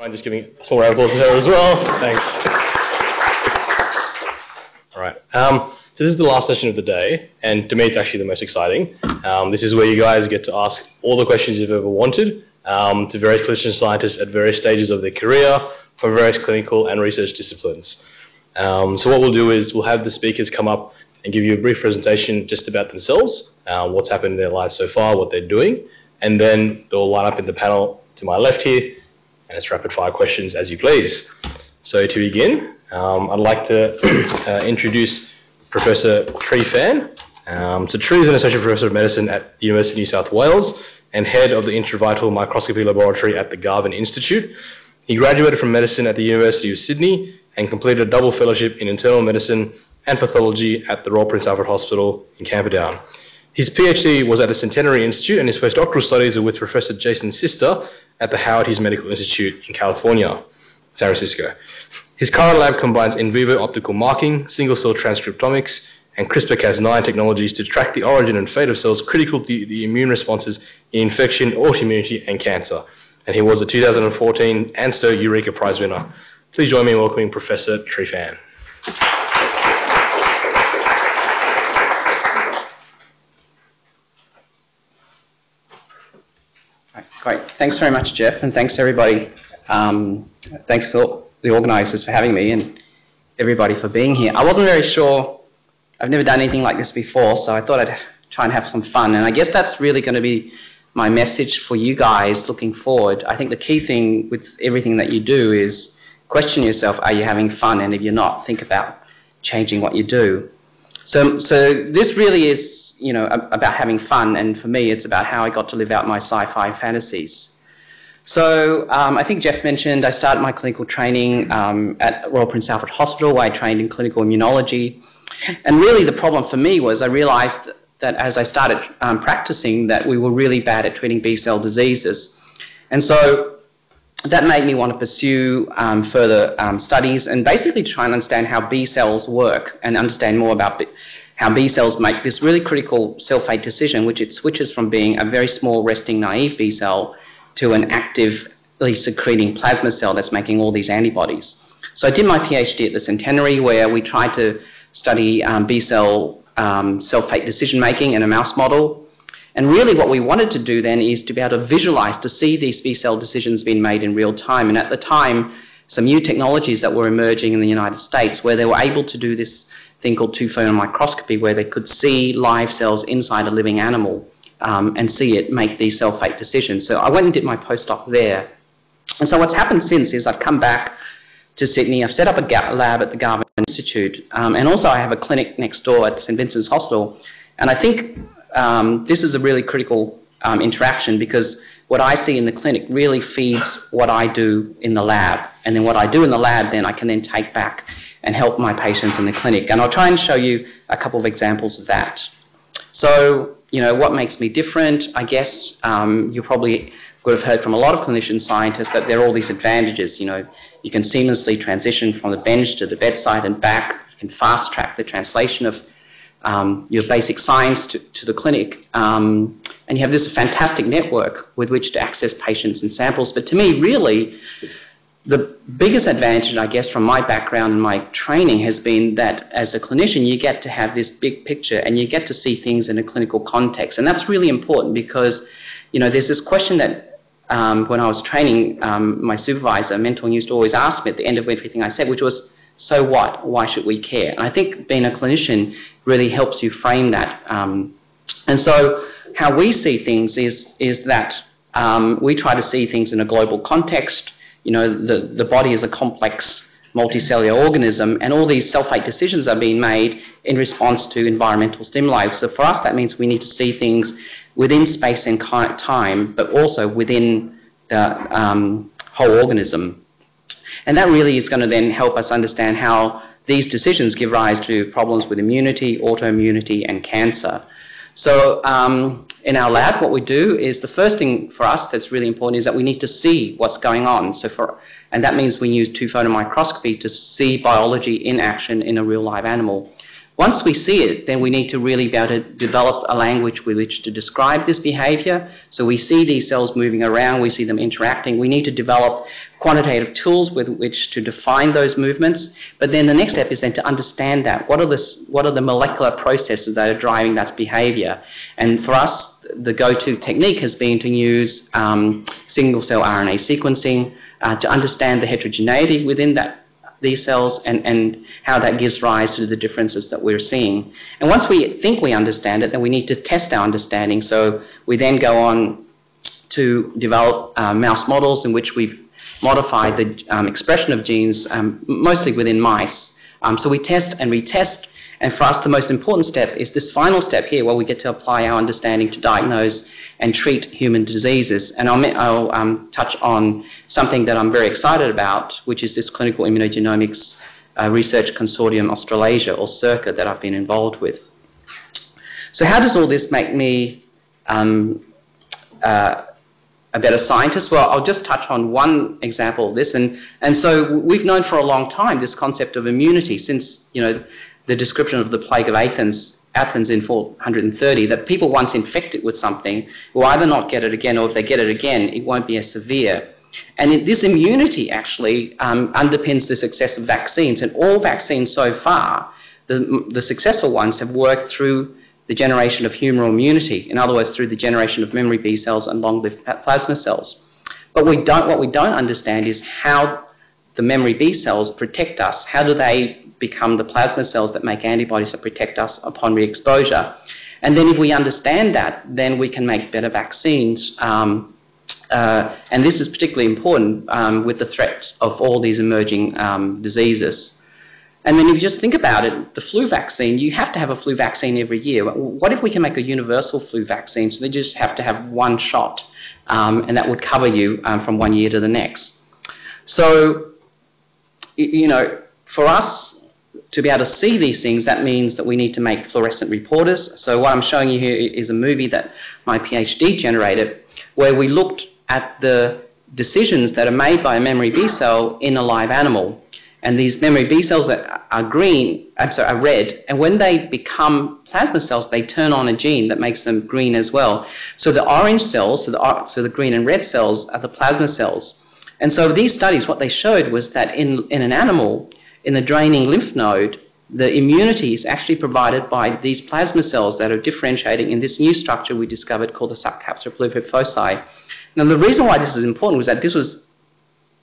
Mind just giving a small round of applause to her as well. Thanks. All right. Um, so this is the last session of the day, and to me, it's actually the most exciting. Um, this is where you guys get to ask all the questions you've ever wanted um, to various clinician scientists at various stages of their career from various clinical and research disciplines. Um, so what we'll do is we'll have the speakers come up and give you a brief presentation just about themselves, uh, what's happened in their lives so far, what they're doing, and then they'll line up in the panel to my left here and it's rapid fire questions as you please. So to begin, um, I'd like to uh, introduce Professor Tri Phan. Um, so Tri is an Associate Professor of Medicine at the University of New South Wales and head of the intravital Microscopy Laboratory at the Garvan Institute. He graduated from medicine at the University of Sydney and completed a double fellowship in internal medicine and pathology at the Royal Prince Alfred Hospital in Camperdown. His PhD was at the Centenary Institute and his postdoctoral studies are with Professor Jason Cyster at the Howard Hughes Medical Institute in California, San Francisco. His current lab combines in vivo optical marking, single cell transcriptomics, and CRISPR-Cas9 technologies to track the origin and fate of cells critical to the immune responses in infection, autoimmunity, and cancer. And he was a 2014 ANSTO Eureka Prize winner. Please join me in welcoming Professor Tri Great. Thanks very much, Jeff, and thanks everybody. Um, thanks to the organisers for having me and everybody for being here. I wasn't very sure. I've never done anything like this before, so I thought I'd try and have some fun. And I guess that's really going to be my message for you guys looking forward. I think the key thing with everything that you do is question yourself: Are you having fun? And if you're not, think about changing what you do. So, so this really is, you know, about having fun, and for me, it's about how I got to live out my sci-fi fantasies. So, um, I think Jeff mentioned I started my clinical training um, at Royal Prince Alfred Hospital, where I trained in clinical immunology. And really, the problem for me was I realised that, that, as I started um, practicing, that we were really bad at treating B cell diseases, and so that made me want to pursue um, further um, studies and basically try and understand how B cells work and understand more about how B cells make this really critical cell fate decision, which it switches from being a very small resting naive B cell to an actively secreting plasma cell that's making all these antibodies. So I did my PhD at the Centenary where we tried to study um, B cell um, cell fate decision making in a mouse model and really what we wanted to do then is to be able to visualize, to see these B cell decisions being made in real time. And at the time, some new technologies that were emerging in the United States where they were able to do this thing called two-photon microscopy where they could see live cells inside a living animal um, and see it make these cell fate decisions. So I went and did my postdoc there. And so what's happened since is I've come back to Sydney. I've set up a lab at the Garvan Institute, um, and also I have a clinic next door at St Vincent's Hospital. And I think um, this is a really critical um, interaction because what I see in the clinic really feeds what I do in the lab. And then what I do in the lab, then I can then take back and help my patients in the clinic. And I'll try and show you a couple of examples of that. So, you know, what makes me different? I guess um, you probably would have heard from a lot of clinician scientists that there are all these advantages. You know, you can seamlessly transition from the bench to the bedside and back. You can fast track the translation of um, your basic science to, to the clinic. Um, and you have this fantastic network with which to access patients and samples. But to me, really, the biggest advantage, I guess, from my background and my training has been that as a clinician, you get to have this big picture and you get to see things in a clinical context. And that's really important because, you know, there's this question that um, when I was training, um, my supervisor, mentor, used to always ask me at the end of everything I said, which was, so what? Why should we care? And I think being a clinician really helps you frame that. Um, and so how we see things is, is that um, we try to see things in a global context. You know, the, the body is a complex multicellular organism, and all these cell fate decisions are being made in response to environmental stimuli. So for us, that means we need to see things within space and time, but also within the um, whole organism. And that really is going to then help us understand how these decisions give rise to problems with immunity, autoimmunity, and cancer. So um, in our lab, what we do is the first thing for us that's really important is that we need to see what's going on. So for, and that means we use two-photon microscopy to see biology in action in a real live animal. Once we see it, then we need to really be able to develop a language with which to describe this behavior. So we see these cells moving around, we see them interacting. We need to develop quantitative tools with which to define those movements. But then the next step is then to understand that. What are the, what are the molecular processes that are driving that behavior? And for us, the go-to technique has been to use um, single-cell RNA sequencing uh, to understand the heterogeneity within that these cells and, and how that gives rise to the differences that we're seeing. And once we think we understand it, then we need to test our understanding. So we then go on to develop uh, mouse models in which we've modified the um, expression of genes, um, mostly within mice. Um, so we test and retest, and for us the most important step is this final step here where we get to apply our understanding to diagnose and treat human diseases. And I'll, I'll um, touch on something that I'm very excited about, which is this Clinical Immunogenomics uh, Research Consortium Australasia, or CIRCA, that I've been involved with. So how does all this make me um, uh, a better scientist? Well, I'll just touch on one example of this. And, and so we've known for a long time this concept of immunity since, you know, the description of the plague of Athens Athens in 430 that people once infected with something will either not get it again or if they get it again, it won't be as severe. And it, this immunity actually um, underpins the success of vaccines. And all vaccines so far, the, the successful ones, have worked through the generation of humoral immunity. In other words, through the generation of memory B cells and long-lived plasma cells. But we don't, what we don't understand is how the memory B cells protect us. How do they become the plasma cells that make antibodies that protect us upon re-exposure. And then if we understand that, then we can make better vaccines. Um, uh, and this is particularly important um, with the threat of all these emerging um, diseases. And then if you just think about it, the flu vaccine, you have to have a flu vaccine every year. What if we can make a universal flu vaccine so they just have to have one shot um, and that would cover you um, from one year to the next? So, you know, for us, to be able to see these things, that means that we need to make fluorescent reporters. So what I'm showing you here is a movie that my PhD generated, where we looked at the decisions that are made by a memory B cell in a live animal. And these memory B cells are, are green, I'm sorry, are red, and when they become plasma cells, they turn on a gene that makes them green as well. So the orange cells, so the, so the green and red cells, are the plasma cells. And so these studies, what they showed was that in, in an animal, in the draining lymph node, the immunity is actually provided by these plasma cells that are differentiating in this new structure we discovered called the subcapsular foci. Now, the reason why this is important was that this was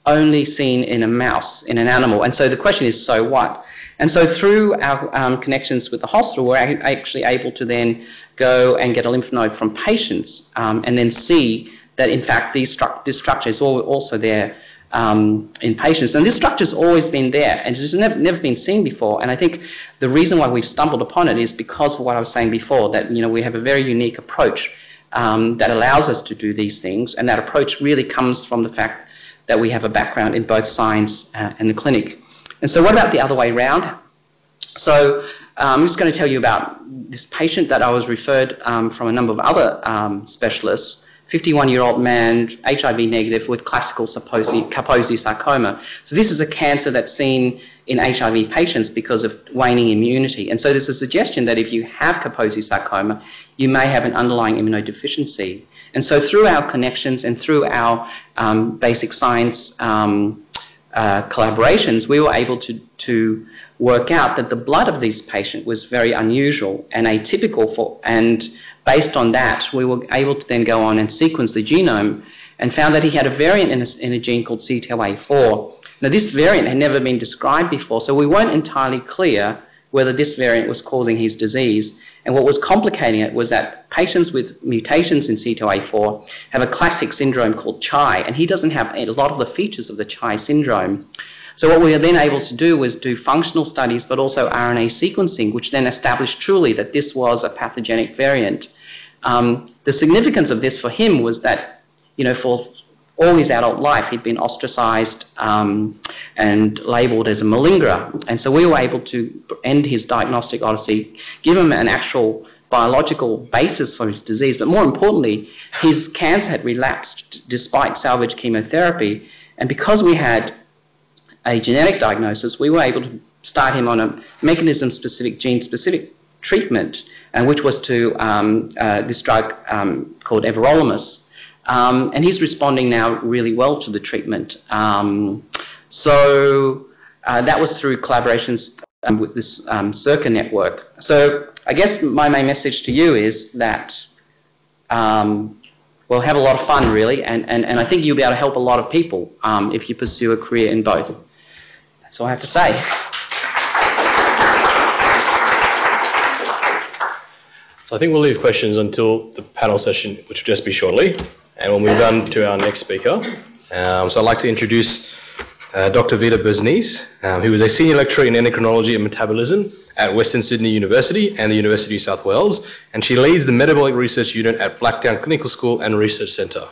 only seen in a mouse, in an animal. And so the question is, so what? And so through our um, connections with the hospital, we're actually able to then go and get a lymph node from patients um, and then see that, in fact, these stru this structure is also there um, in patients. And this structure's always been there and it's never, never been seen before. And I think the reason why we've stumbled upon it is because of what I was saying before, that you know we have a very unique approach um, that allows us to do these things. And that approach really comes from the fact that we have a background in both science uh, and the clinic. And so what about the other way around? So um, I'm just going to tell you about this patient that I was referred um, from a number of other um, specialists 51 year old man, HIV negative with classical Kaposi sarcoma. So this is a cancer that's seen in HIV patients because of waning immunity. And so there's a suggestion that if you have Kaposi sarcoma, you may have an underlying immunodeficiency. And so through our connections and through our um, basic science um, uh, collaborations, we were able to, to work out that the blood of this patient was very unusual and atypical for, and based on that, we were able to then go on and sequence the genome and found that he had a variant in a, in a gene called CTLA4. Now, this variant had never been described before, so we weren't entirely clear whether this variant was causing his disease. And what was complicating it was that patients with mutations in CTLA4 have a classic syndrome called CHAI and he doesn't have a lot of the features of the CHAI syndrome. So what we were then able to do was do functional studies, but also RNA sequencing, which then established truly that this was a pathogenic variant. Um, the significance of this for him was that, you know, for all his adult life, he'd been ostracized um, and labeled as a malingerer. And so we were able to end his diagnostic odyssey, give him an actual biological basis for his disease, but more importantly, his cancer had relapsed despite salvage chemotherapy. And because we had a genetic diagnosis, we were able to start him on a mechanism-specific, gene-specific treatment, and which was to um, uh, this drug um, called everolimus. Um, and he's responding now really well to the treatment. Um, so uh, that was through collaborations um, with this um, Circa network. So I guess my main message to you is that, um, well, have a lot of fun, really, and, and, and I think you'll be able to help a lot of people um, if you pursue a career in both. That's all I have to say. So I think we'll leave questions until the panel session, which will just be shortly, and we'll move on to our next speaker. Um, so I'd like to introduce uh, Dr. Vita Birzniece, um, who is a senior lecturer in endocrinology and metabolism at Western Sydney University and the University of South Wales, and she leads the metabolic research unit at Blacktown Clinical School and Research Centre.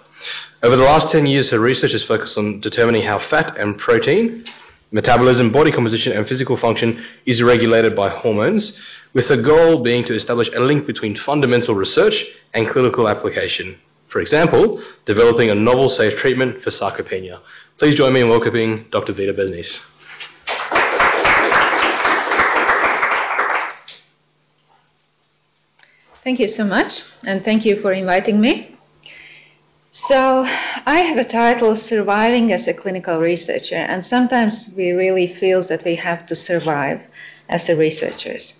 Over the last 10 years, her research has focused on determining how fat and protein, metabolism, body composition, and physical function is regulated by hormones, with the goal being to establish a link between fundamental research and clinical application. For example, developing a novel safe treatment for sarcopenia. Please join me in welcoming Dr. Vita Birzniece. Thank you so much, and thank you for inviting me. So, I have a title Surviving as a Clinical Researcher, and sometimes we really feel that we have to survive as researchers.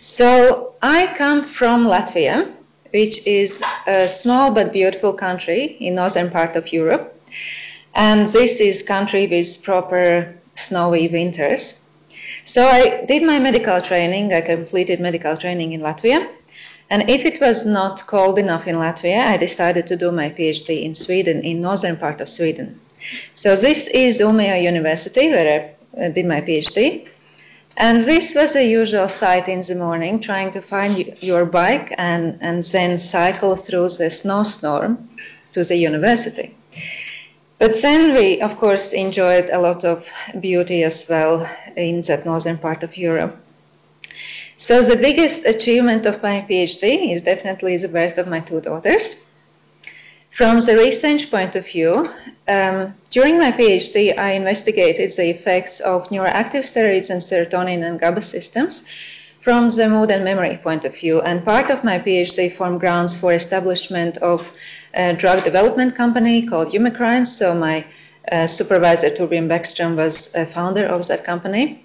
So, I come from Latvia, which is a small but beautiful country in northern part of Europe. And this is country with proper snowy winters. So I did my medical training, I completed medical training in Latvia. And if it was not cold enough in Latvia, I decided to do my PhD in Sweden, in northern part of Sweden. So this is Umeå University where I uh, did my PhD. And this was the usual sight in the morning, trying to find your bike and, and then cycle through the snowstorm to the university. But then we, of course, enjoyed a lot of beauty as well in that northern part of Europe. So the biggest achievement of my PhD is definitely the birth of my two daughters. From the research point of view, um, during my PhD, I investigated the effects of neuroactive steroids and serotonin and GABA systems from the mood and memory point of view. And part of my PhD formed grounds for establishment of a drug development company called Umecrine. So my uh, supervisor, Torbjörn Bäckström, was a founder of that company.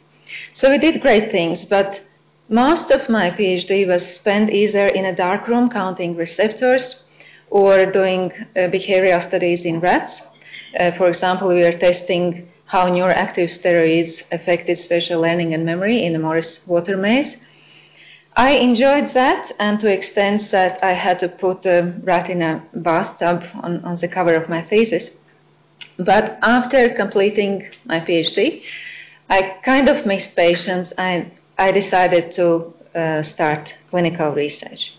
So we did great things, but most of my PhD was spent either in a dark room counting receptors or doing uh, behavioral studies in rats. Uh, for example, we were testing how neuroactive steroids affected spatial learning and memory in the Morris water maze. I enjoyed that, and to extent that I had to put a rat in a bathtub on, on the cover of my thesis. But after completing my PhD, I kind of missed patients and I decided to uh, start clinical research.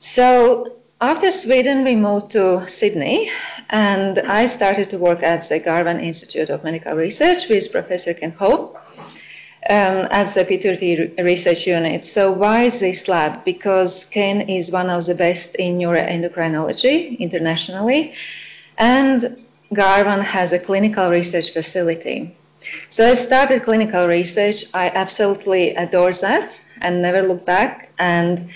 So after Sweden, we moved to Sydney, and I started to work at the Garvan Institute of Medical Research with Professor Ken Ho um, at the Pituitary Research Unit. So why this lab? Because Ken is one of the best in neuroendocrinology internationally, and Garvan has a clinical research facility. So I started clinical research. I absolutely adore that and never look back. And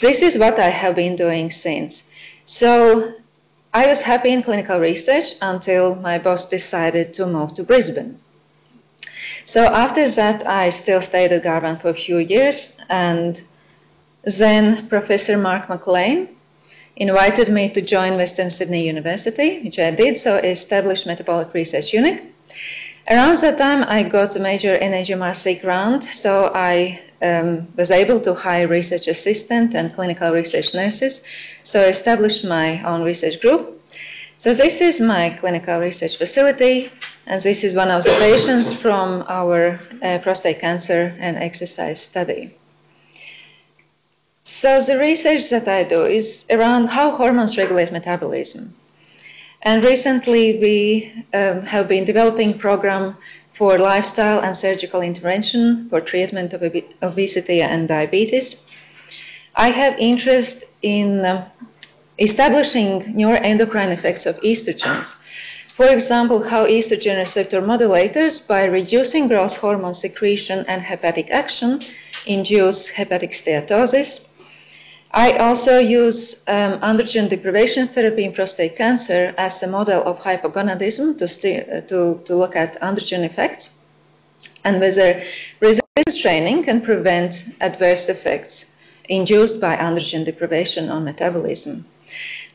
this is what I have been doing since. So I was happy in clinical research until my boss decided to move to Brisbane. So after that, I still stayed at Garvan for a few years, and then Professor Mark McLean invited me to join Western Sydney University, which I did, so I established metabolic research unit. Around that time, I got a major NHMRC grant, so I um, was able to hire research assistant and clinical research nurses. So I established my own research group. So this is my clinical research facility, and this is one of the patients from our uh, prostate cancer and exercise study. So the research that I do is around how hormones regulate metabolism. And recently we um, have been developing program for lifestyle and surgical intervention for treatment of ob obesity and diabetes. I have interest in um, establishing neuroendocrine effects of estrogens. For example, how estrogen receptor modulators, by reducing growth hormone secretion and hepatic action, induce hepatic steatosis. I also use um, androgen deprivation therapy in prostate cancer as a model of hypogonadism to, st- to, to look at androgen effects and whether resistance training can prevent adverse effects induced by androgen deprivation on metabolism.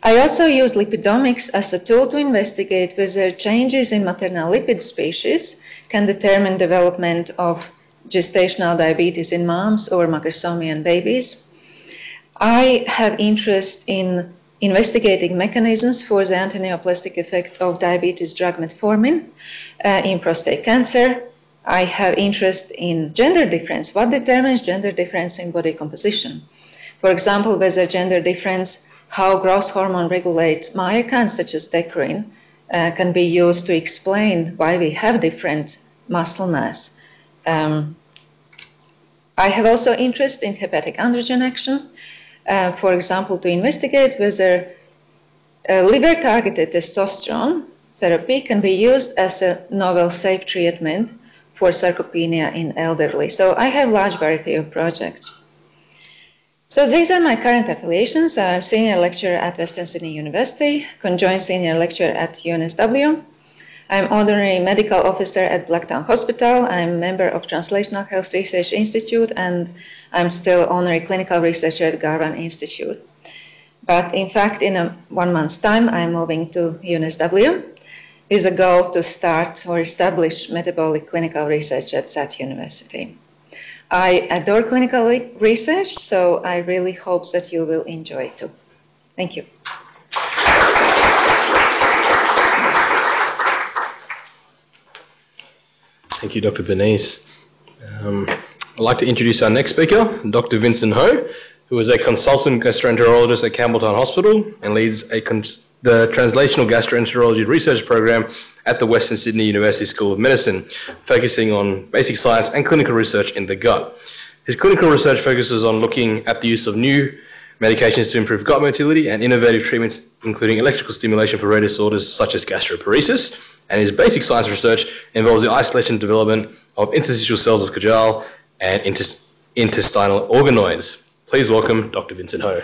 I also use lipidomics as a tool to investigate whether changes in maternal lipid species can determine development of gestational diabetes in moms or macrosomian babies. I have interest in investigating mechanisms for the antineoplastic effect of diabetes drug metformin uh, in prostate cancer. I have interest in gender difference. What determines gender difference in body composition? For example, whether gender difference, how growth hormone regulates myokines such as decorin, uh, can be used to explain why we have different muscle mass. Um, I have also interest in hepatic androgen action, uh, for example, to investigate whether liver targeted testosterone therapy can be used as a novel safe treatment for sarcopenia in elderly. So I have large variety of projects. So these are my current affiliations. I'm senior lecturer at Western Sydney University, conjoined senior lecturer at UNSW. I'm honorary medical officer at Blacktown Hospital. I'm member of Translational Health Research Institute, and I'm still honorary clinical researcher at Garvan Institute. But in fact, in a one month's time, I'm moving to UNSW with a goal to start or establish metabolic clinical research at that university. I adore clinical research, so I really hope that you will enjoy it too. Thank you. Thank you, Dr. Bernice. Um, I'd like to introduce our next speaker, Dr. Vincent Ho, who is a consultant gastroenterologist at Campbelltown Hospital and leads the Translational Gastroenterology Research Program at the Western Sydney University School of Medicine, focusing on basic science and clinical research in the gut. His clinical research focuses on looking at the use of new medications to improve gut motility and innovative treatments, including electrical stimulation for rare disorders such as gastroparesis. And his basic science research involves the isolation and development of interstitial cells of Cajal and intestinal organoids. Please welcome Dr. Vincent Ho.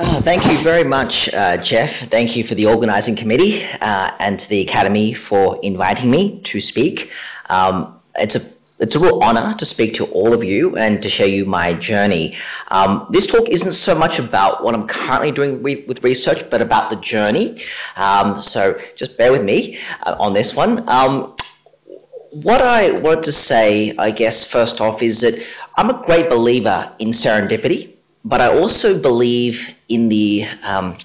Oh, thank you very much, uh, Jeff. Thank you for the organising committee uh, and to the Academy for inviting me to speak. Um, it's a it's a real honor to speak to all of you and to share you my journey. Um, this talk isn't so much about what I'm currently doing re- with research, but about the journey. Um, so just bear with me uh, on this one. Um, what I wanted to say, I guess, first off, is that I'm a great believer in serendipity but I also believe in the um,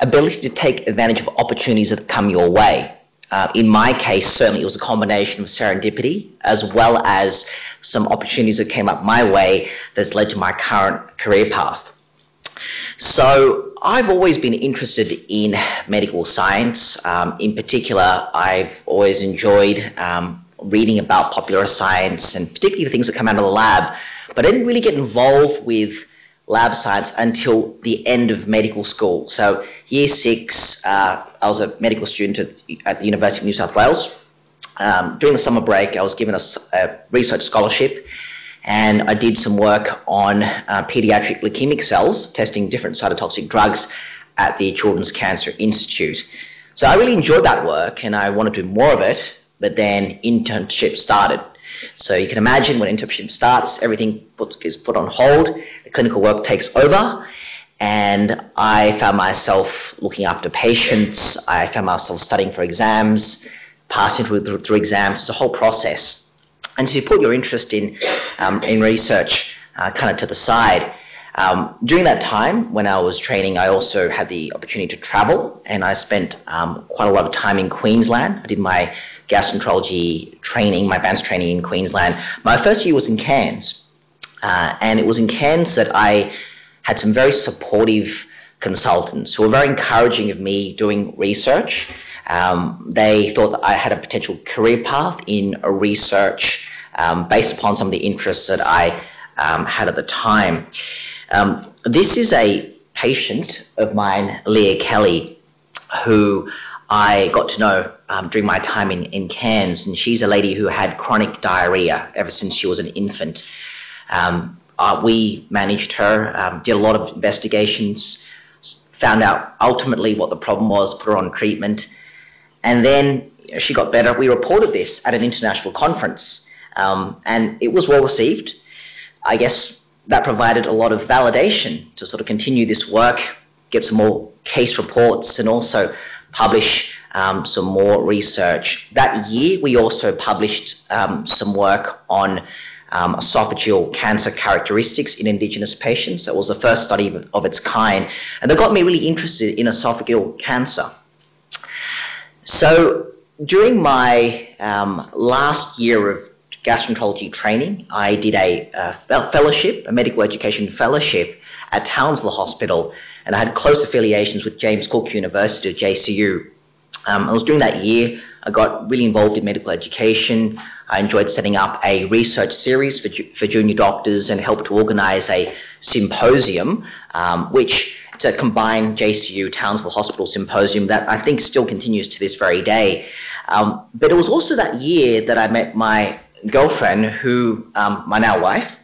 ability to take advantage of opportunities that come your way. Uh, in my case, certainly it was a combination of serendipity as well as some opportunities that came up my way that's led to my current career path. So I've always been interested in medical science. Um, in particular, I've always enjoyed um, reading about popular science and particularly the things that come out of the lab, but I didn't really get involved with lab science until the end of medical school. So year six, uh, I was a medical student at, at, the University of New South Wales. Um, during the summer break, I was given a, a, research scholarship and I did some work on uh, pediatric leukemic cells, testing different cytotoxic drugs at the Children's Cancer Institute. So I really enjoyed that work and I wanted to do more of it, but then internship started. So you can imagine when internship starts, everything is put on hold, the clinical work takes over, and I found myself looking after patients. I found myself studying for exams, passing through, through exams. It's a whole process. And so you put your interest in, um, in research uh, kind of to the side. Um, during that time, when I was training, I also had the opportunity to travel, and I spent um, quite a lot of time in Queensland. I did my gastroenterology training, my advanced training in Queensland. My first year was in Cairns, uh, and it was in Cairns that I had some very supportive consultants who were very encouraging of me doing research. Um, they thought that I had a potential career path in research um, based upon some of the interests that I um, had at the time. Um, this is a patient of mine, Leah Kelly, who I got to know um, during my time in, in Cairns, and she's a lady who had chronic diarrhea ever since she was an infant. Um, uh, we managed her, um, did a lot of investigations, found out ultimately what the problem was, put her on treatment, and then she got better. We reported this at an international conference, um, and it was well received. I guess that provided a lot of validation to sort of continue this work, get some more case reports, and also publish um, some more research. That year, we also published um, some work on um, esophageal cancer characteristics in Indigenous patients. That was the first study of, its kind, and that got me really interested in esophageal cancer. So during my um, last year of gastroenterology training, I did a, a, fellowship, a medical education fellowship at Townsville Hospital, and I had close affiliations with James Cook University, JCU. Um, I was during that year, I got really involved in medical education. I enjoyed setting up a research series for, for junior doctors and helped to organize a symposium, um, which it's a combined JCU Townsville Hospital symposium that I think still continues to this very day. Um, but it was also that year that I met my girlfriend, who, um, my now wife.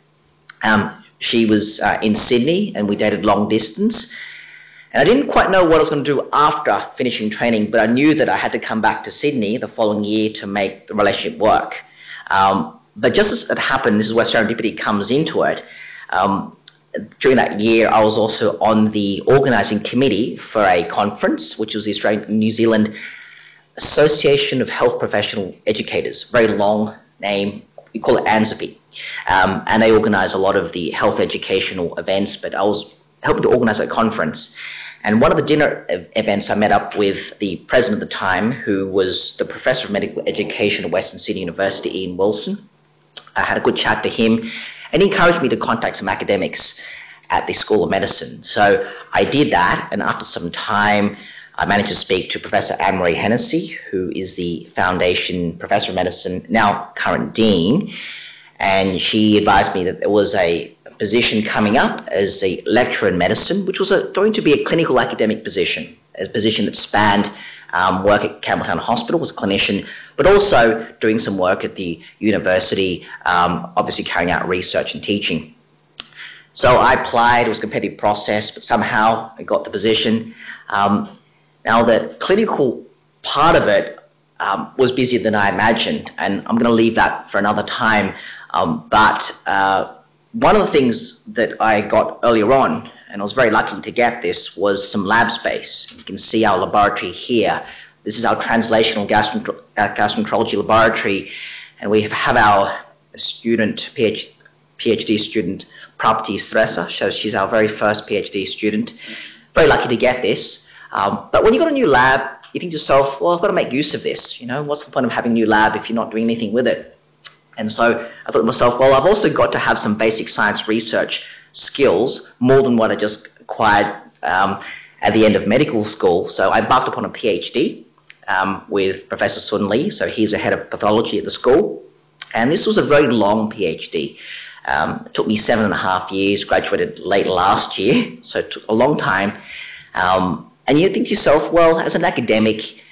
Um, she was uh, in Sydney and we dated long distance. And I didn't quite know what I was going to do after finishing training, but I knew that I had to come back to Sydney the following year to make the relationship work. Um, but just as it happened, this is where serendipity comes into it. Um, during that year, I was also on the organising committee for a conference, which was the Australian New Zealand Association of Health Professional Educators. Very long name. We call it ANZAPE. Um, and they organise a lot of the health educational events, but I was helping to organise a conference. And one of the dinner events, I met up with the president at the time, who was the professor of medical education at Western Sydney University, Ian Wilson. I had a good chat to him, and he encouraged me to contact some academics at the School of Medicine. So I did that, and after some time, I managed to speak to Professor Anne-Marie Hennessy, who is the Foundation Professor of Medicine, now current Dean, and she advised me that there was a position coming up as a lecturer in medicine, which was a, going to be a clinical academic position, a position that spanned um, work at Campbelltown Hospital as a clinician, but also doing some work at the university, um, obviously carrying out research and teaching. So I applied, it was a competitive process, but somehow I got the position. Um, now, the clinical part of it um, was busier than I imagined, and I'm going to leave that for another time. Um, but uh, one of the things that I got earlier on, and I was very lucky to get this, was some lab space. You can see our laboratory here. This is our translational uh, gastroenterology laboratory, and we have our student, PhD, student, Prapti Stresa. So she's our very first PhD student. Very lucky to get this. Um, but when you've got a new lab, you think to yourself, well, I've got to make use of this. You know, what's the point of having a new lab if you're not doing anything with it? And so I thought to myself, well, I've also got to have some basic science research skills, more than what I just acquired um, at the end of medical school. So I embarked upon a PhD um, with Professor Soon Lee. So he's the head of pathology at the school. And this was a very long PhD. Um, it took me seven and a half years, graduated late last year, so it took a long time. Um, and you think to yourself, well, as an academic,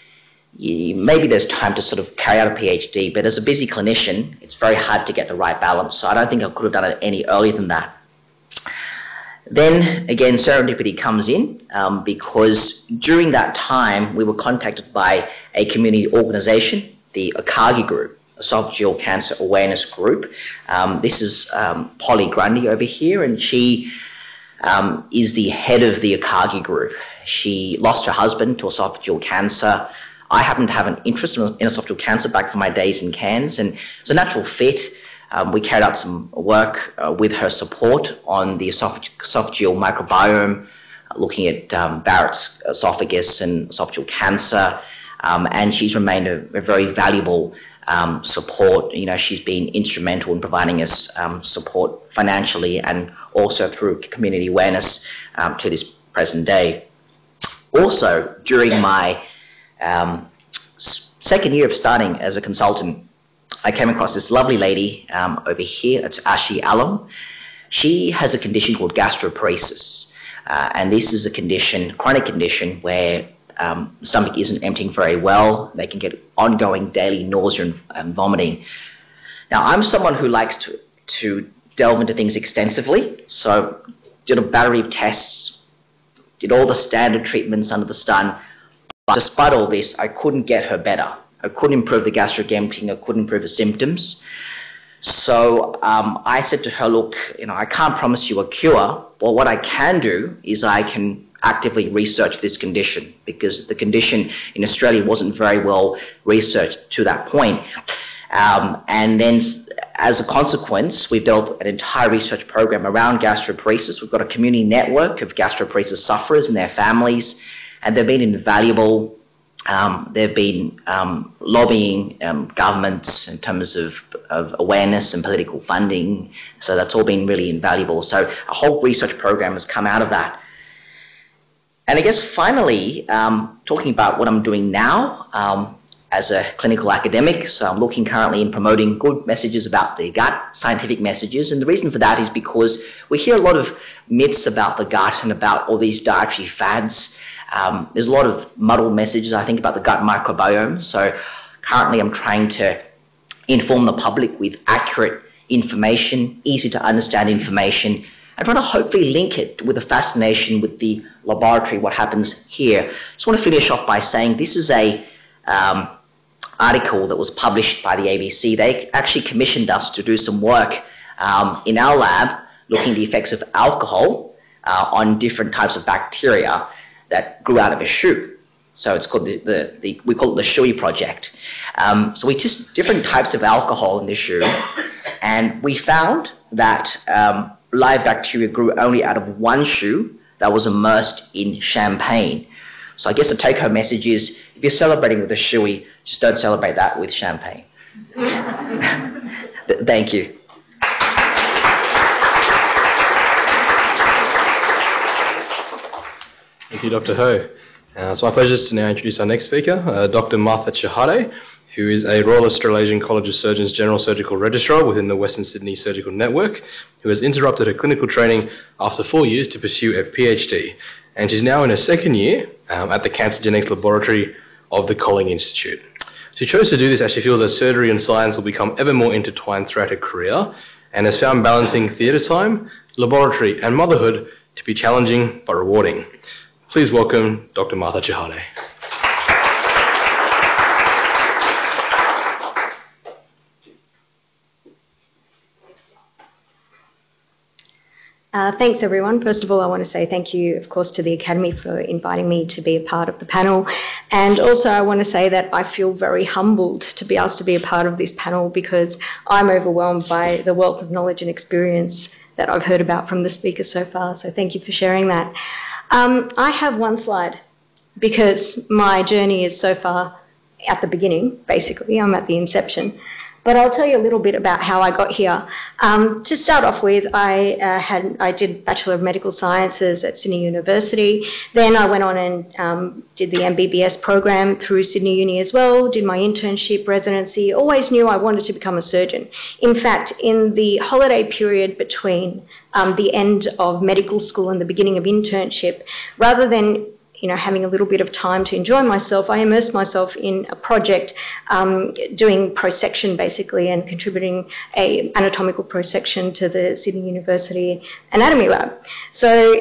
you, maybe there's time to sort of carry out a PhD, but as a busy clinician, it's very hard to get the right balance. So I don't think I could have done it any earlier than that. Then again, serendipity comes in um, because during that time we were contacted by a community organisation, the Akagi Group, Esophageal Cancer Awareness Group. Um, this is um, Polly Grundy over here, and she um, is the head of the Akagi Group. She lost her husband to esophageal cancer I happen to have an interest in, esophageal cancer back from my days in Cairns, and it's a natural fit. Um, we carried out some work uh, with her support on the esophage- esophageal microbiome, uh, looking at um, Barrett's esophagus and esophageal cancer, um, and she's remained a, a very valuable um, support. You know, she's been instrumental in providing us um, support financially and also through community awareness um, to this present day. Also, during my um, second year of starting as a consultant, I came across this lovely lady um, over here. It's Ashi Alum. She has a condition called gastroparesis, uh, and this is a condition, chronic condition, where um, stomach isn't emptying very well. They can get ongoing daily nausea and, and vomiting. Now, I'm someone who likes to, to delve into things extensively, so did a battery of tests, did all the standard treatments under the sun. But despite all this, I couldn't get her better. I couldn't improve the gastric emptying. I couldn't improve the symptoms. So um, I said to her, look, you know, I can't promise you a cure, but what I can do is I can actively research this condition because the condition in Australia wasn't very well researched to that point. Um, and then as a consequence, we've developed an entire research program around gastroparesis. We've got a community network of gastroparesis sufferers and their families, and they've been invaluable um, they've been um, lobbying um, governments in terms of, of awareness and political funding, so that's all been really invaluable. So a whole research program has come out of that. And I guess finally, um, talking about what I'm doing now um, as a clinical academic, so I'm looking currently in promoting good messages about the gut, scientific messages, and the reason for that is because we hear a lot of myths about the gut and about all these dietary fads. Um, there's a lot of muddled messages, I think, about the gut microbiome. So currently, I'm trying to inform the public with accurate information, easy to understand information, and trying to hopefully link it with a fascination with the laboratory, what happens here. Just want to finish off by saying this is a um, article that was published by the ABC. They actually commissioned us to do some work um, in our lab looking at the effects of alcohol uh, on different types of bacteria that grew out of a shoe. So it's called the, the, the we call it the Shoey project. Um, so we tested different types of alcohol in the shoe, and we found that um, live bacteria grew only out of one shoe that was immersed in champagne. So I guess the take-home message is: if you're celebrating with a shoey, just don't celebrate that with champagne. Thank you. Thank you, Dr. Ho. Uh, it's my pleasure to now introduce our next speaker, uh, Dr. Martha Chehade, who is a Royal Australasian College of Surgeons General Surgical Registrar within the Western Sydney Surgical Network, who has interrupted her clinical training after four years to pursue a PhD. And she's now in her second year um, at the Cancer Genetics Laboratory of the Kolling Institute. She chose to do this as she feels that surgery and science will become ever more intertwined throughout her career and has found balancing theatre time, laboratory, and motherhood to be challenging but rewarding. Please welcome Dr. Martha Chehade. Uh, thanks, everyone. First of all, I want to say thank you, of course, to the Academy for inviting me to be a part of the panel. And also, I want to say that I feel very humbled to be asked to be a part of this panel because I'm overwhelmed by the wealth of knowledge and experience that I've heard about from the speakers so far. So, thank you for sharing that. Um, I have one slide because my journey is so far at the beginning, basically. I'm at the inception. But I'll tell you a little bit about how I got here. Um, to start off with, I uh, had I did Bachelor of Medical Sciences at Sydney University. Then I went on and um, did the MBBS program through Sydney Uni as well. Did my internship, residency. Always knew I wanted to become a surgeon. In fact, in the holiday period between um, the end of medical school and the beginning of internship, rather than you know, having a little bit of time to enjoy myself, I immersed myself in a project um, doing prosection basically and contributing a anatomical prosection to the Sydney University Anatomy Lab. So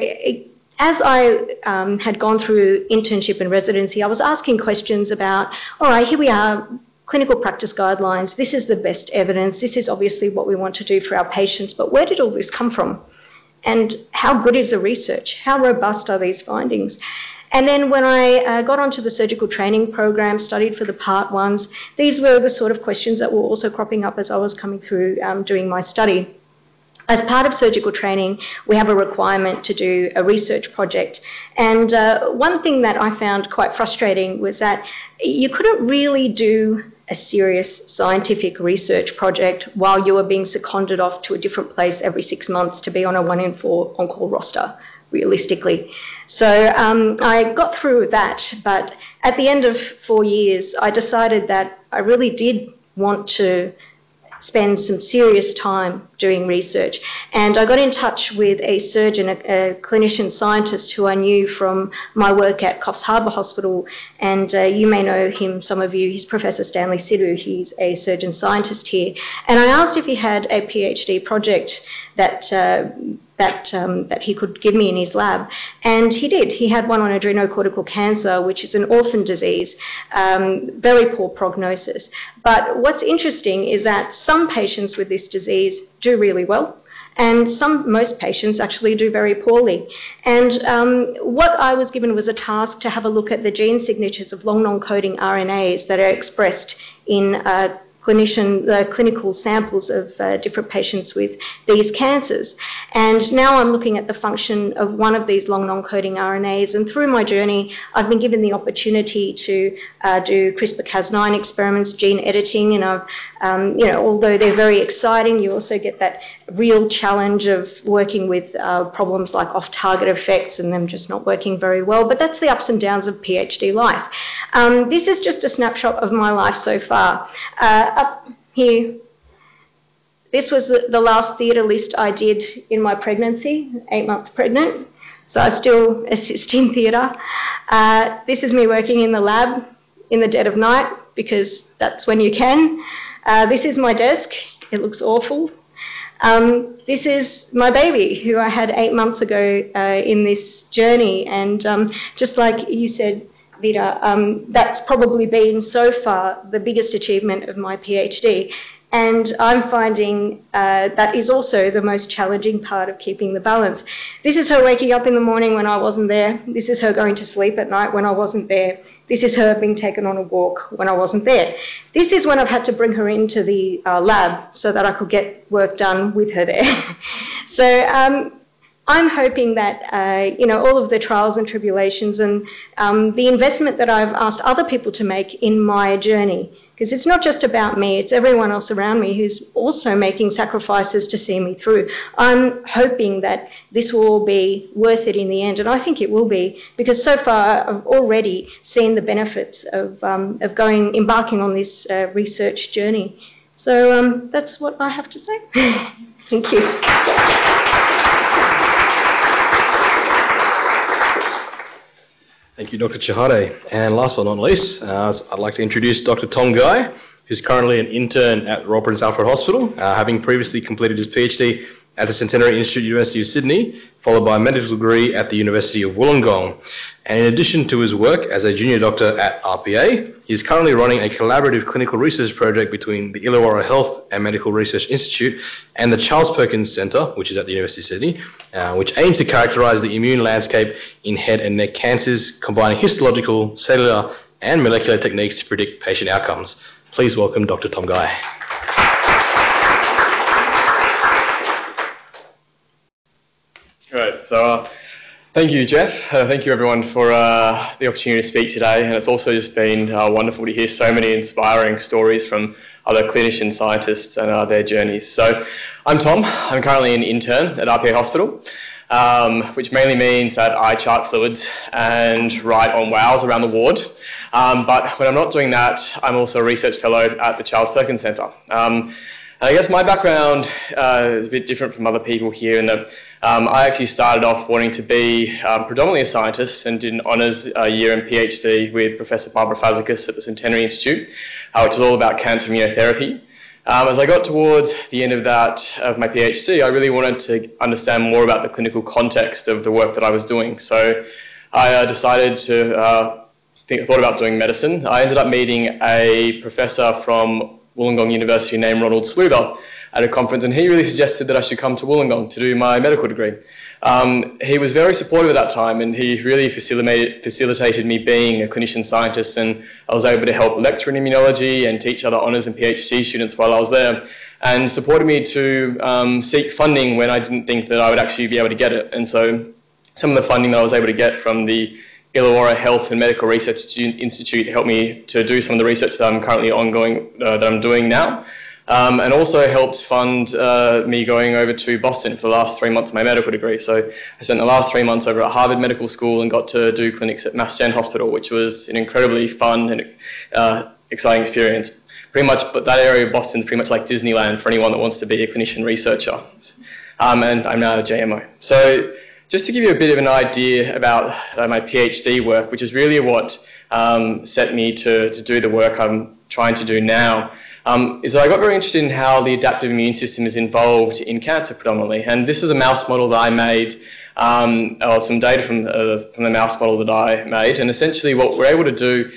as I um, had gone through internship and residency, I was asking questions about, all right, here we are, clinical practice guidelines, this is the best evidence, this is obviously what we want to do for our patients, but where did all this come from? And how good is the research? How robust are these findings? And then when I uh, got onto the surgical training program, studied for the part ones, these were the sort of questions that were also cropping up as I was coming through um, doing my study. As part of surgical training, we have a requirement to do a research project. And uh, one thing that I found quite frustrating was that you couldn't really do a serious scientific research project while you were being seconded off to a different place every six months to be on a one in four on call roster, realistically. So um, I got through that, but at the end of four years, I decided that I really did want to spend some serious time doing research. And I got in touch with a surgeon, a, a clinician scientist who I knew from my work at Coffs Harbour Hospital. And uh, you may know him, some of you. He's Professor Stanley Sidhu. He's a surgeon scientist here. And I asked if he had a PhD project that uh, that, um, that he could give me in his lab. And he did. He had one on adrenocortical cancer, which is an orphan disease, um, very poor prognosis. But what's interesting is that some patients with this disease do really well. And some, most patients actually do very poorly. And um, what I was given was a task to have a look at the gene signatures of long non-coding RNAs that are expressed in uh, clinician uh, clinical samples of uh, different patients with these cancers. And now I'm looking at the function of one of these long non-coding RNAs. And through my journey, I've been given the opportunity to uh, do CRISPR-Cas9 experiments, gene editing, and I've, um, you know, although they're very exciting, you also get that real challenge of working with uh, problems like off-target effects and them just not working very well. But that's the ups and downs of PhD life. Um, this is just a snapshot of my life so far. Uh, up here, this was the, last theatre list I did in my pregnancy, eight months pregnant. So I still assist in theatre. Uh, this is me working in the lab in the dead of night because that's when you can. Uh, this is my desk. It looks awful. Um, this is my baby, who I had eight months ago uh, in this journey. And um, just like you said, Um, that's probably been so far the biggest achievement of my PhD. And I'm finding uh, that is also the most challenging part of keeping the balance. This is her waking up in the morning when I wasn't there. This is her going to sleep at night when I wasn't there. This is her being taken on a walk when I wasn't there. This is when I've had to bring her into the uh, lab so that I could get work done with her there. so um, I'm hoping that uh, you know all of the trials and tribulations and um, the investment that I've asked other people to make in my journey because it's not just about me, it's everyone else around me who's also making sacrifices to see me through. I'm hoping that this will all be worth it in the end, and I think it will be because so far I've already seen the benefits of, um, of going, embarking on this uh, research journey. So um, that's what I have to say. Thank you. Thank you, Dr. Chehade. And last but not least, uh, I'd like to introduce Dr. Tom Guy, who's currently an intern at Royal Prince Alfred Hospital, uh, having previously completed his PhD at the Centenary Institute, University of Sydney, followed by a medical degree at the University of Wollongong. And in addition to his work as a junior doctor at RPA, he is currently running a collaborative clinical research project between the Illawarra Health and Medical Research Institute and the Charles Perkins Centre, which is at the University of Sydney, uh, which aims to characterise the immune landscape in head and neck cancers, combining histological, cellular, and molecular techniques to predict patient outcomes. Please welcome Dr. Tom Guy. Right. So, uh, thank you, Jeff. Uh, thank you, everyone, for uh, the opportunity to speak today. And it's also just been uh, wonderful to hear so many inspiring stories from other clinician scientists and uh, their journeys. So, I'm Tom. I'm currently an intern at RPA Hospital, um, which mainly means that I chart fluids and write on wows around the ward. Um, but when I'm not doing that, I'm also a research fellow at the Charles Perkins Centre. Um, I guess my background uh, is a bit different from other people here in that um, I actually started off wanting to be um, predominantly a scientist and did an honours uh, year in PhD with Professor Barbara Fazekas at the Centenary Institute, uh, which is all about cancer immunotherapy. Um, as I got towards the end of that, of my PhD, I really wanted to understand more about the clinical context of the work that I was doing. So I uh, decided to uh, think, thought about doing medicine. I ended up meeting a professor from Wollongong University named Ronald Sluyter at a conference, and he really suggested that I should come to Wollongong to do my medical degree. Um, he was very supportive at that time, and he really facilitated, facilitated me being a clinician scientist, and I was able to help lecture in immunology and teach other honours and PhD students while I was there, and supported me to um, seek funding when I didn't think that I would actually be able to get it. And so, some of the funding that I was able to get from the Illawarra Health and Medical Research Institute helped me to do some of the research that I'm currently ongoing, uh, that I'm doing now. Um, and also helped fund uh, me going over to Boston for the last three months of my medical degree. So I spent the last three months over at Harvard Medical School and got to do clinics at Mass Gen Hospital, which was an incredibly fun and uh, exciting experience. pretty much, but that area of Boston is pretty much like Disneyland for anyone that wants to be a clinician researcher. Um, and I'm now a JMO. So just to give you a bit of an idea about uh, my PhD work, which is really what um, set me to, to do the work I'm trying to do now, um, is that I got very interested in how the adaptive immune system is involved in cancer predominantly. And this is a mouse model that I made, um, or some data from, uh, from the mouse model that I made. And essentially what we're able to do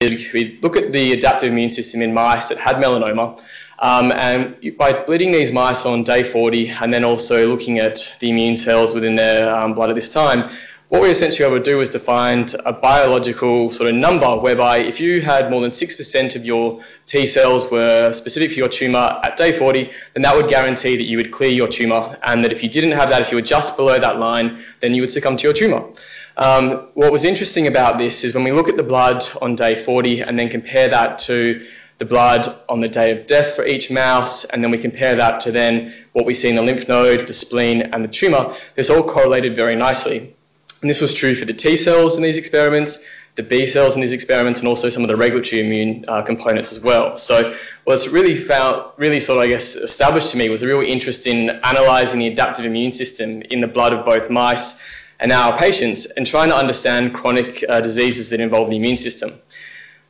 is we look at the adaptive immune system in mice that had melanoma. Um, and by bleeding these mice on day 40 and then also looking at the immune cells within their um, blood at this time, what we essentially were able to do was to find a biological sort of number whereby if you had more than 6% of your T cells were specific for your tumour at day 40, then that would guarantee that you would clear your tumour, and that if you didn't have that, if you were just below that line, then you would succumb to your tumour. Um, what was interesting about this is when we look at the blood on day 40 and then compare that to the blood on the day of death for each mouse, and then we compare that to then what we see in the lymph node, the spleen, and the tumour, this all correlated very nicely. And this was true for the T cells in these experiments, the B cells in these experiments, and also some of the regulatory immune uh, components as well. So what's really found, really sort of, I guess, established to me was a real interest in analysing the adaptive immune system in the blood of both mice and our patients, and trying to understand chronic uh, diseases that involve the immune system.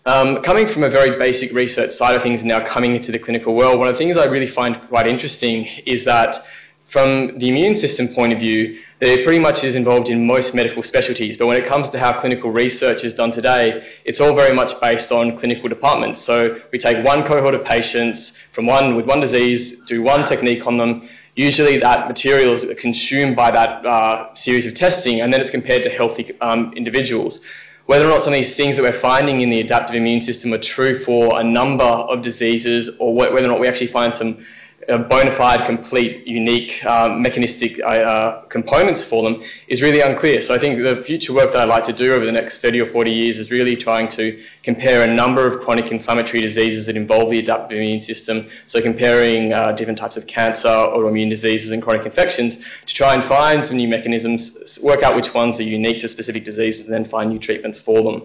Um, coming from a very basic research side of things and now coming into the clinical world, one of the things I really find quite interesting is that from the immune system point of view, it pretty much is involved in most medical specialties. But when it comes to how clinical research is done today, it's all very much based on clinical departments. So we take one cohort of patients from one with one disease, do one technique on them. Usually that material is consumed by that uh, series of testing, and then it's compared to healthy um, individuals. Whether or not some of these things that we're finding in the adaptive immune system are true for a number of diseases, or whether or not we actually find some uh, bona fide, complete, unique, um, mechanistic uh, uh, components for them is really unclear. So I think the future work that I'd like to do over the next 30 or 40 years is really trying to compare a number of chronic inflammatory diseases that involve the adaptive immune system. So comparing uh, different types of cancer, autoimmune diseases, and chronic infections to try and find some new mechanisms, work out which ones are unique to specific diseases, and then find new treatments for them.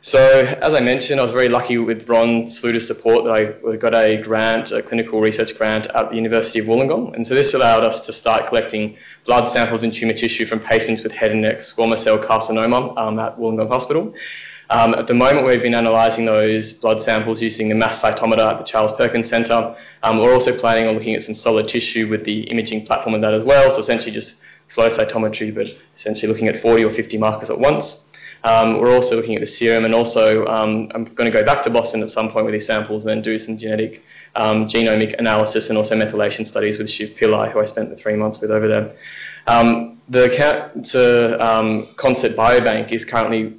So, as I mentioned, I was very lucky with Ron Sluyter's support that I got a grant, a clinical research grant at the University of Wollongong. And so this allowed us to start collecting blood samples and tumour tissue from patients with head and neck squamous cell carcinoma um, at Wollongong Hospital. Um, at the moment, we've been analysing those blood samples using the mass cytometer at the Charles Perkins Centre. Um, we're also planning on looking at some solid tissue with the imaging platform of that as well. So essentially just flow cytometry, but essentially looking at 40 or 50 markers at once. Um, we're also looking at the serum, and also um, I'm going to go back to Boston at some point with these samples and then do some genetic um, genomic analysis and also methylation studies with Shiv Pillai, who I spent the three months with over there. Um, the cancer um, concept biobank is currently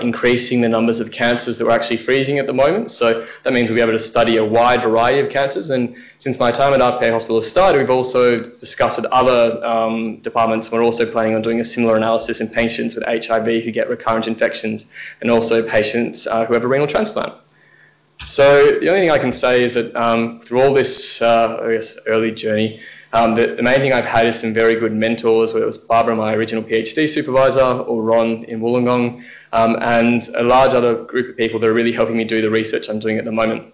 increasing the numbers of cancers that we're actually freezing at the moment. So that means we'll be able to study a wide variety of cancers. And since my time at RPA Hospital has started, we've also discussed with other um, departments. We're also planning on doing a similar analysis in patients with HIV who get recurrent infections and also patients uh, who have a renal transplant. So the only thing I can say is that um, through all this, uh, I guess, early journey, um, the, the, main thing I've had is some very good mentors, whether it was Barbara, my original PhD supervisor, or Ron in Wollongong, um, and a large other group of people that are really helping me do the research I'm doing at the moment.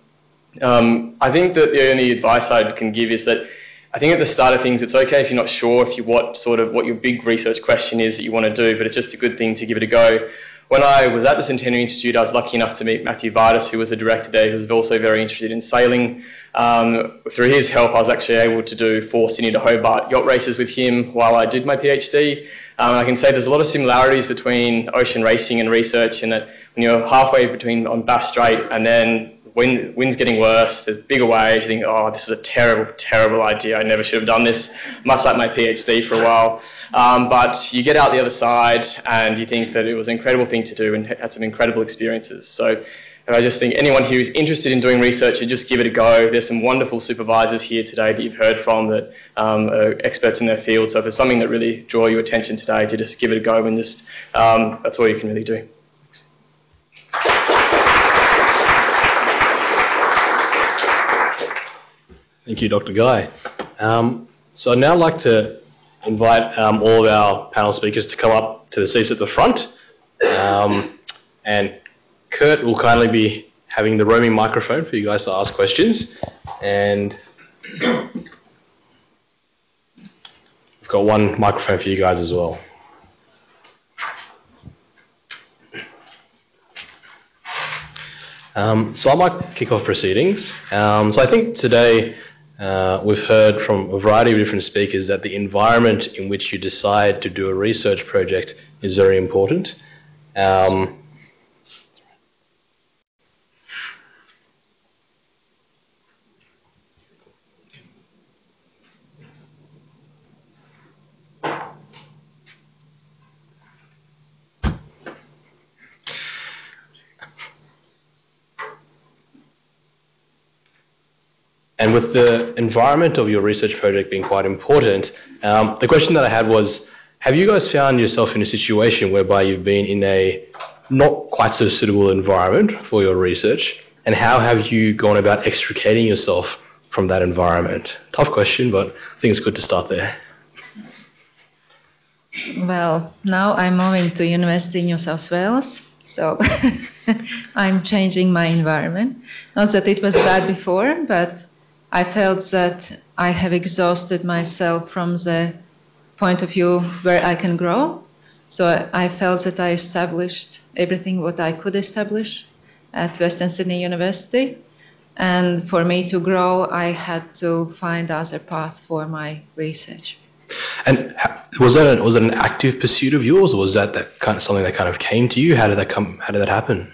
Um, I think that the only advice I can give is that I think at the start of things, it's okay if you're not sure if you what sort of what your big research question is that you want to do, but it's just a good thing to give it a go when I was at the Centenary Institute, I was lucky enough to meet Mathew Vadas, who was the director there, who was also very interested in sailing. Um, through his help, I was actually able to do four Sydney to Hobart yacht races with him while I did my PhD. Um, I can say there's a lot of similarities between ocean racing and research, in that when you're halfway between on Bass Strait and then wind, wind's getting worse, there's bigger waves, you think, oh, this is a terrible, terrible idea. I never should have done this. Must like my PhD for a while. Um, but you get out the other side and you think that it was an incredible thing to do and had some incredible experiences. So I just think anyone here who is interested in doing research should just give it a go. There's some wonderful supervisors here today that you've heard from that um, are experts in their field. So if there's something that really draw your attention today, to just give it a go and just um, that's all you can really do. Thank you, Dr. Guy. Um, so I'd now like to invite um, all of our panel speakers to come up to the seats at the front. Um, and Kurt will kindly be having the roaming microphone for you guys to ask questions. And we've got one microphone for you guys as well. Um, so I might kick off proceedings. Um, so I think today uh, we've heard from a variety of different speakers that the environment in which you decide to do a research project is very important. Um, And with the environment of your research project being quite important, um, the question that I had was, have you guys found yourself in a situation whereby you've been in a not quite so suitable environment for your research? And how have you gone about extricating yourself from that environment? Tough question, but I think it's good to start there. Well, now I'm moving to University New South Wales, so I'm changing my environment. Not that it was bad before, but I felt that I have exhausted myself from the point of view where I can grow. So I felt that I established everything what I could establish at Western Sydney University. And for me to grow, I had to find other path for my research. And was that an, was it an active pursuit of yours, or was that, that kind of something that kind of came to you? How did that come? How did that happen?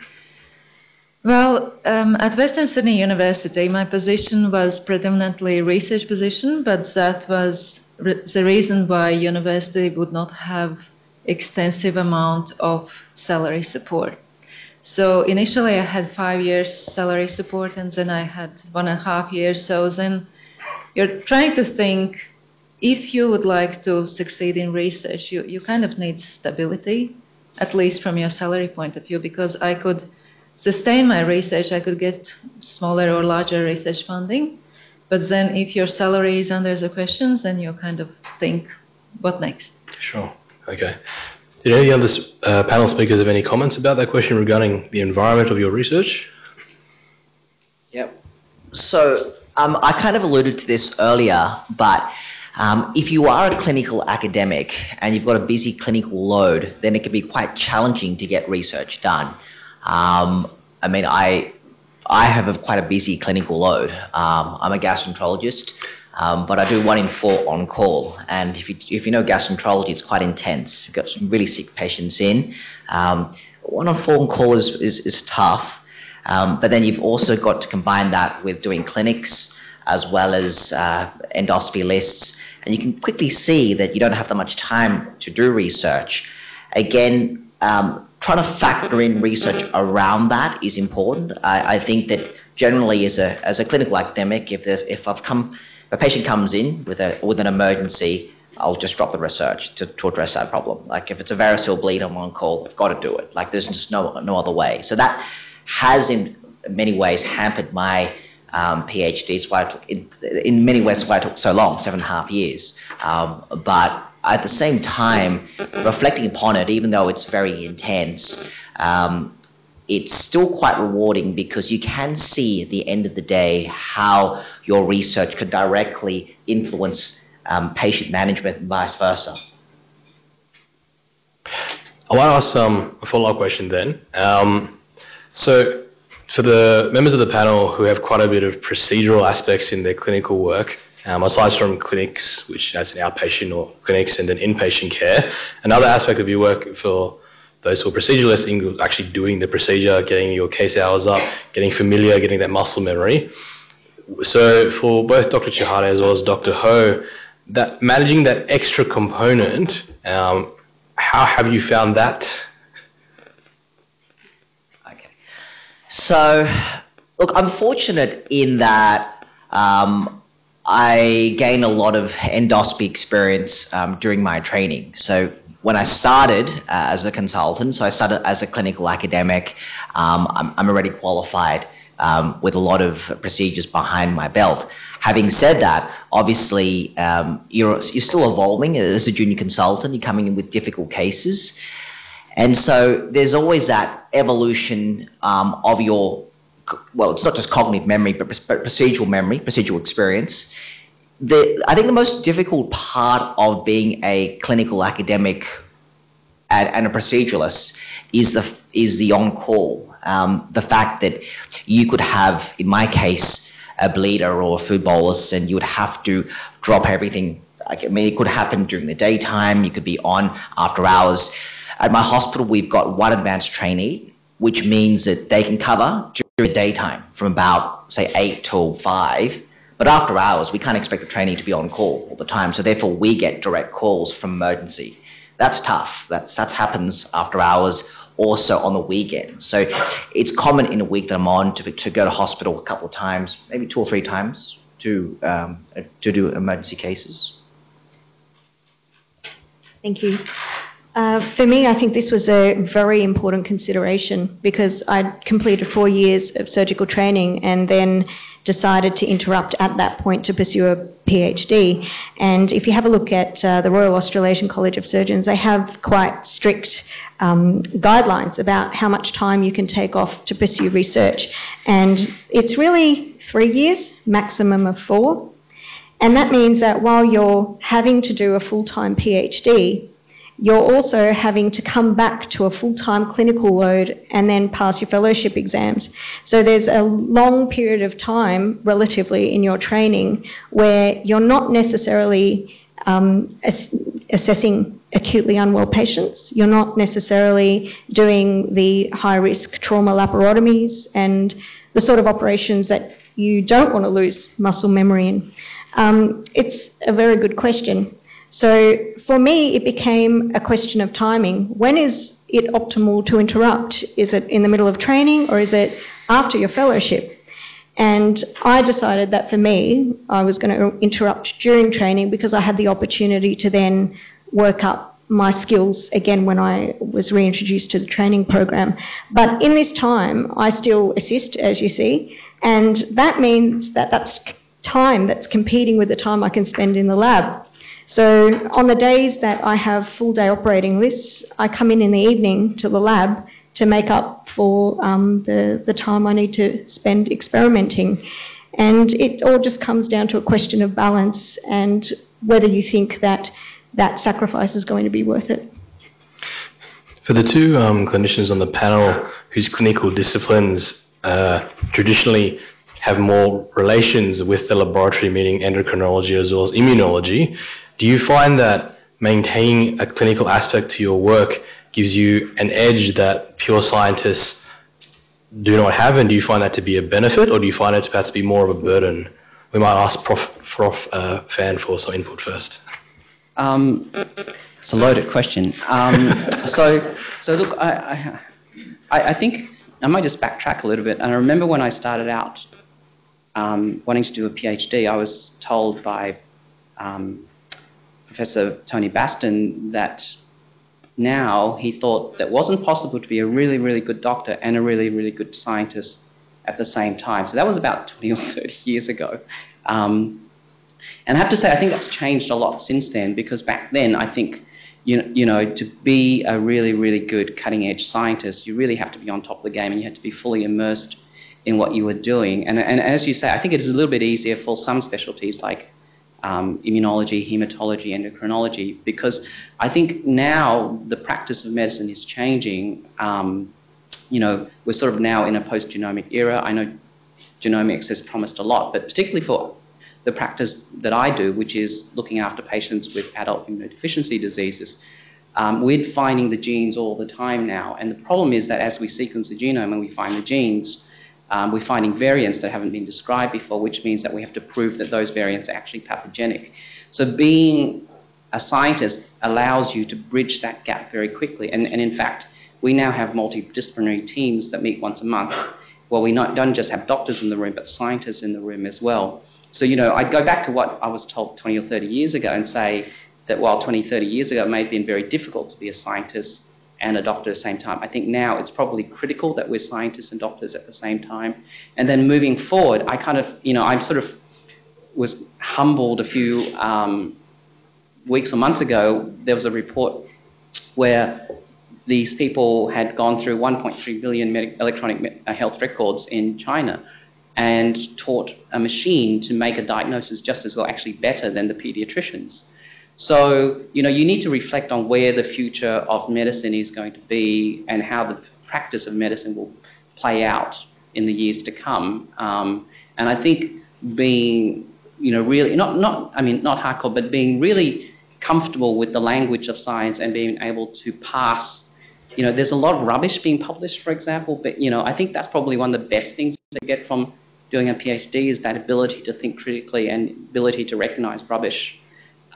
Well, um, at Western Sydney University, my position was predominantly a research position, but that was re- the reason why university would not have extensive amount of salary support. So initially, I had five years salary support, and then I had one and a half years. So then, you're trying to think if you would like to succeed in research, you, you kind of need stability, at least from your salary point of view, because I could sustain my research, I could get smaller or larger research funding. But then, if your salary is under the questions, then you kind of think, what next? Sure. Okay. Did any of the uh, panel speakers have any comments about that question regarding the environment of your research? Yep. So um, I kind of alluded to this earlier, but um, if you are a clinical academic and you've got a busy clinical load, then it can be quite challenging to get research done. Um, I mean, I I have a, quite a busy clinical load. Um, I'm a gastroenterologist, um, but I do one in four on call. And if you, if you know gastroenterology, it's quite intense. You've got some really sick patients in. Um, one on four on call is, is, is tough. Um, but then you've also got to combine that with doing clinics as well as uh, endoscopy lists. And you can quickly see that you don't have that much time to do research. Again, um, trying to factor in research around that is important. I, I think that generally, as a as a clinical academic, if if I've come, a patient comes in with a with an emergency, I'll just drop the research to, to address that problem. Like if it's a variceal bleed, I'm on call. I've got to do it. Like there's just no no other way. So that has in many ways hampered my um, PhD. It's why I took in, in many ways why I took so long, seven and a half years. Um, but at the same time, reflecting upon it, even though it's very intense, um, it's still quite rewarding because you can see at the end of the day how your research could directly influence um, patient management and vice versa. I want to ask um, a follow-up question then. Um, so, for the members of the panel who have quite a bit of procedural aspects in their clinical work, um, aside from clinics, which as an outpatient or clinics and then inpatient care. Another aspect of your work for those who are proceduralists in actually doing the procedure, getting your case hours up, getting familiar, getting that muscle memory. So for both Dr. Chehade as well as Dr. Ho, that managing that extra component, um, how have you found that? Okay. So, look, I'm fortunate in that um, I gained a lot of endoscopy experience um, during my training. So when I started uh, as a consultant, so I started as a clinical academic, um, I'm, I'm, already qualified um, with a lot of procedures behind my belt. Having said that, obviously um, you're, you're still evolving as a junior consultant. You're coming in with difficult cases. And so there's always that evolution um, of your well, it's not just cognitive memory, but procedural memory, procedural experience. The, I think the most difficult part of being a clinical academic and, and a proceduralist is the is the on call. Um, the fact that you could have, in my case, a bleeder or a food bolus, and you would have to drop everything. I mean, it could happen during the daytime. You could be on after hours. At my hospital, we've got one advanced trainee, which means that they can cover during daytime from about say eight till five. But after hours, we can't expect the trainee to be on call all the time. So therefore, we get direct calls from emergency. That's tough. That's that happens after hours also on the weekend. So it's common in a week that I'm on to, to go to hospital a couple of times, maybe two or three times to, um, to do emergency cases. Thank you. Uh, for me, I think this was a very important consideration because I'd completed four years of surgical training and then decided to interrupt at that point to pursue a PhD. And if you have a look at uh, the Royal Australasian College of Surgeons, they have quite strict um, guidelines about how much time you can take off to pursue research. And it's really three years, maximum of four. And that means that while you're having to do a full time PhD, you're also having to come back to a full-time clinical load and then pass your fellowship exams. So there's a long period of time relatively in your training where you're not necessarily um, ass- assessing acutely unwell patients. You're not necessarily doing the high-risk trauma laparotomies and the sort of operations that you don't want to lose muscle memory in. Um, it's a very good question. So for me, it became a question of timing. When is it optimal to interrupt? Is it in the middle of training or is it after your fellowship? And I decided that for me, I was going to interrupt during training because I had the opportunity to then work up my skills again when I was reintroduced to the training program. But in this time, I still assist, as you see, and that means that that's time that's competing with the time I can spend in the lab. So on the days that I have full day operating lists, I come in in the evening to the lab to make up for um, the, the time I need to spend experimenting. And it all just comes down to a question of balance and whether you think that that sacrifice is going to be worth it. For the two um, clinicians on the panel whose clinical disciplines uh, traditionally have more relations with the laboratory, meaning endocrinology as well as immunology, do you find that maintaining a clinical aspect to your work gives you an edge that pure scientists do not have, and do you find that to be a benefit, or do you find it to perhaps be more of a burden? We might ask Prof. Prof uh, Phan for some input first. Um, it's a loaded question. Um, so, so look, I, I, I, think I might just backtrack a little bit. And I remember when I started out um, wanting to do a PhD, I was told by um, Professor Tony Basten that now he thought that wasn't possible to be a really, really good doctor and a really, really good scientist at the same time. So that was about 20 or 30 years ago. Um, and I have to say, I think that's changed a lot since then because back then, I think, you know, you know, to be a really, really good cutting edge scientist, you really have to be on top of the game and you have to be fully immersed in what you were doing. And, and as you say, I think it is a little bit easier for some specialties like um, immunology, hematology, endocrinology, because I think now the practice of medicine is changing. Um, you know, we're sort of now in a post-genomic era. I know genomics has promised a lot, but particularly for the practice that I do, which is looking after patients with adult immunodeficiency diseases, um, we're finding the genes all the time now. And the problem is that as we sequence the genome and we find the genes, um, we're finding variants that haven't been described before, which means that we have to prove that those variants are actually pathogenic. So being a scientist allows you to bridge that gap very quickly. And, and in fact, we now have multidisciplinary teams that meet once a month. Well, we not, don't just have doctors in the room, but scientists in the room as well. So, you know, I'd go back to what I was told 20 or 30 years ago and say that while 20, 30 years ago it may have been very difficult to be a scientist, and a doctor at the same time. I think now it's probably critical that we're scientists and doctors at the same time. And then moving forward, I kind of, you know, I'm sort of was humbled a few um, weeks or months ago. There was a report where these people had gone through 1.3 billion electronic uh, health records in China and taught a machine to make a diagnosis just as well, actually better than the pediatricians. So, you know, you need to reflect on where the future of medicine is going to be and how the practice of medicine will play out in the years to come. Um, and I think being, you know, really, not, not, I mean, not hardcore, but being really comfortable with the language of science and being able to pass, you know, there's a lot of rubbish being published, for example, but, you know, I think that's probably one of the best things to get from doing a PhD is that ability to think critically and ability to recognize rubbish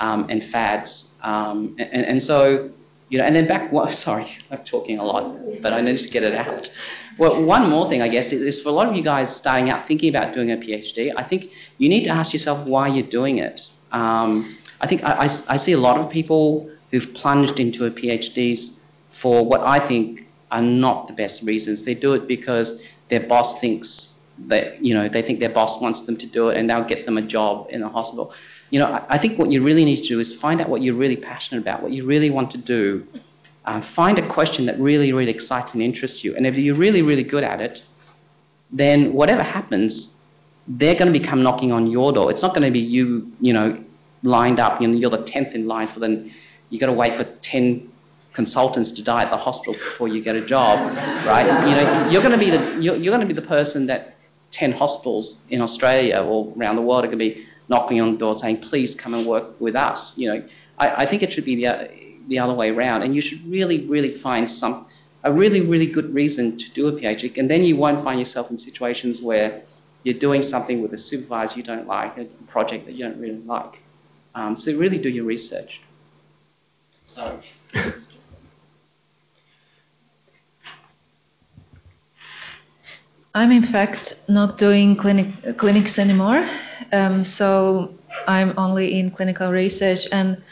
um, and fads. Um, and, and so, you know, and then back, well, sorry, I'm talking a lot, but I need to get it out. Well, one more thing, I guess, is for a lot of you guys starting out thinking about doing a PhD, I think you need to ask yourself why you're doing it. Um, I think I, I, I, see a lot of people who've plunged into a PhDs for what I think are not the best reasons. They do it because their boss thinks that, you know, they think their boss wants them to do it and they'll get them a job in a hospital you know, I, think what you really need to do is find out what you're really passionate about, what you really want to do. Uh, find a question that really, really excites and interests you. And if you're really, really good at it, then whatever happens, they're going to become knocking on your door. It's not going to be you, you know, lined up. You know, you're the tenth in line for them. You've got to wait for ten consultants to die at the hospital before you get a job, right? You know, you're going to be the you're, you're going to be the person that ten hospitals in Australia or around the world are going to be knocking on the door saying, please come and work with us. You know, I, I think it should be the, the other way around. And you should really, really find some, a really, really good reason to do a PhD. And then you won't find yourself in situations where you're doing something with a supervisor you don't like, a project that you don't really like. Um, so really do your research. Sorry. I'm in fact not doing clinic, clinics anymore. Um, so I'm only in clinical research, and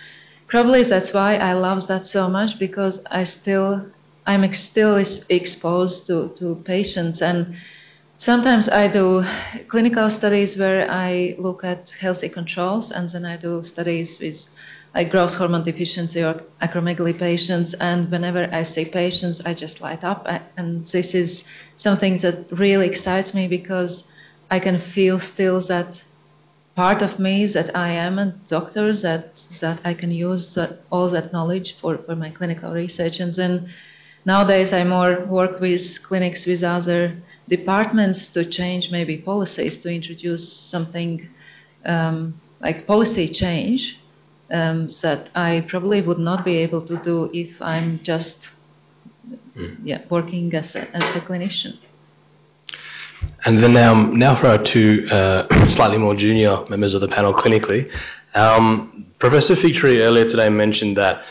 probably that's why I love that so much because I still I'm still exposed to, to patients and sometimes I do clinical studies where I look at healthy controls and then I do studies with like growth hormone deficiency or acromegaly patients. And whenever I see patients I just light up. And this is something that really excites me because I can feel still that part of me that I am a doctor that that I can use all that knowledge for, for my clinical research. And then nowadays I more work with clinics with other departments to change maybe policies to introduce something um, like policy change um, that I probably would not be able to do if I'm just mm. yeah working as a, as a clinician. And then um, now for our two uh, slightly more junior members of the panel clinically. Um, Professor Fictory earlier today mentioned that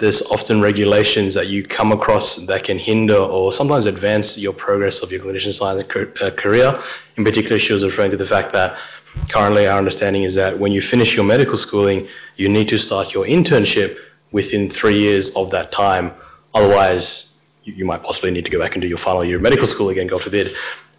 there's often regulations that you come across that can hinder or sometimes advance your progress of your clinician science uh, career. In particular, she was referring to the fact that currently our understanding is that when you finish your medical schooling, you need to start your internship within three years of that time. Otherwise, you, might possibly need to go back and do your final year of medical school again, God forbid.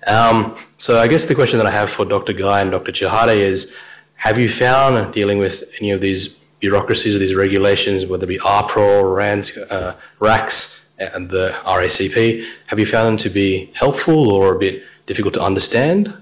Um, so I guess the question that I have for Dr. Guy and Dr. Chehade is, have you found dealing with any of these bureaucracies these regulations, whether it be AHPRA, RANS, uh, RACS, and the RACP, have you found them to be helpful or a bit difficult to understand?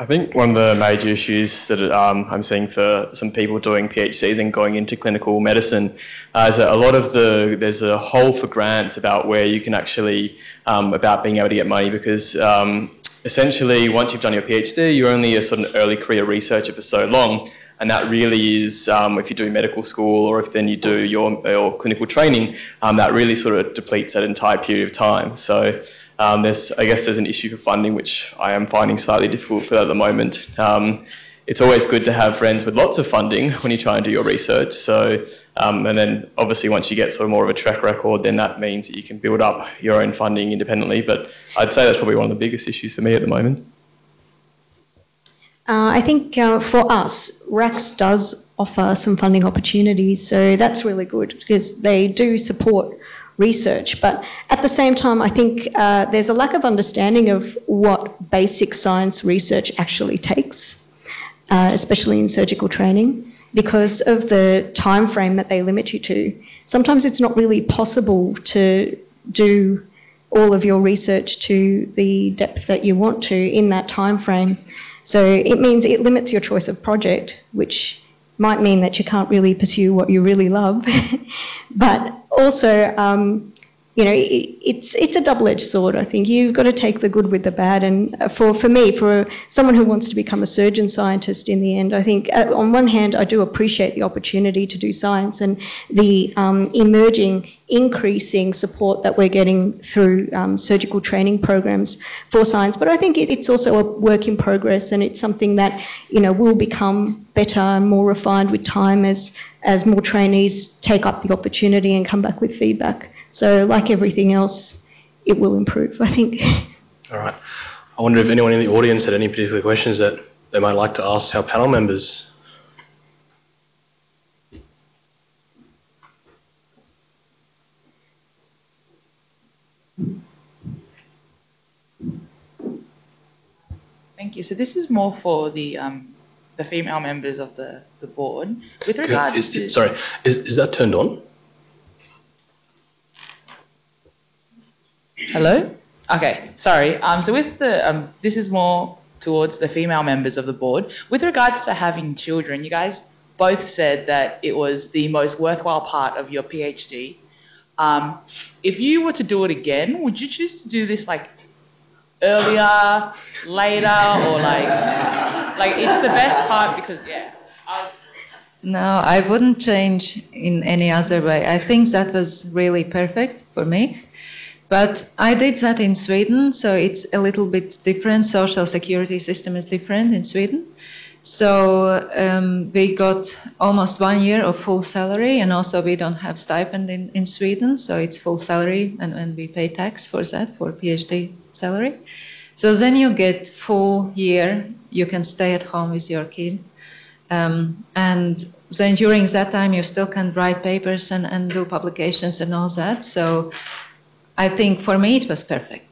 I think one of the major issues that um, I'm seeing for some people doing PhDs and going into clinical medicine uh, is that a lot of the there's a hole for grants about where you can actually um, about being able to get money because um, essentially once you've done your PhD you're only a sort of early career researcher for so long and that really is um, if you do medical school or if then you do your, your clinical training um, that really sort of depletes that entire period of time so um, there's, I guess there's an issue for funding, which I am finding slightly difficult for at the moment. Um, it's always good to have friends with lots of funding when you try and do your research. So, um, and then obviously once you get sort of more of a track record, then that means that you can build up your own funding independently. But I'd say that's probably one of the biggest issues for me at the moment. Uh, I think uh, for us, RACS does offer some funding opportunities, so that's really good because they do support research. But at the same time, I think uh, there's a lack of understanding of what basic science research actually takes, uh, especially in surgical training. because of the time frame that they limit you to. Sometimes it's not really possible to do all of your research to the depth that you want to in that time frame. So it means it limits your choice of project, which might mean that you can't really pursue what you really love. but also, um, you know, it's it's a double-edged sword. I think you've got to take the good with the bad. And for for me, for someone who wants to become a surgeon scientist in the end, I think uh, on one hand I do appreciate the opportunity to do science and the um, emerging, increasing support that we're getting through um, surgical training programs for science. But I think it, it's also a work in progress, and it's something that you know will become better and more refined with time as as more trainees take up the opportunity and come back with feedback. So, like everything else, it will improve, I think. All right. I wonder if anyone in the audience had any particular questions that they might like to ask our panel members. Thank you. So this is more for the um, the female members of the, the board. With regards is, to sorry, is, is that turned on? Hello? Okay, sorry. Um, so with the um, this is more towards the female members of the board. With regards to having children, you guys both said that it was the most worthwhile part of your PhD. Um, if you were to do it again, would you choose to do this like earlier, later, or like like it's the best part because yeah. No, I wouldn't change in any other way. I think that was really perfect for me. But I did that in Sweden, so it's a little bit different. Social security system is different in Sweden. So um, we got almost one year of full salary, and also we don't have stipend in, in Sweden, so it's full salary, and, and we pay tax for that for PhD salary. So then you get full year. You can stay at home with your kid, um, and then during that time you still can write papers and, and do publications and all that. So I think for me it was perfect.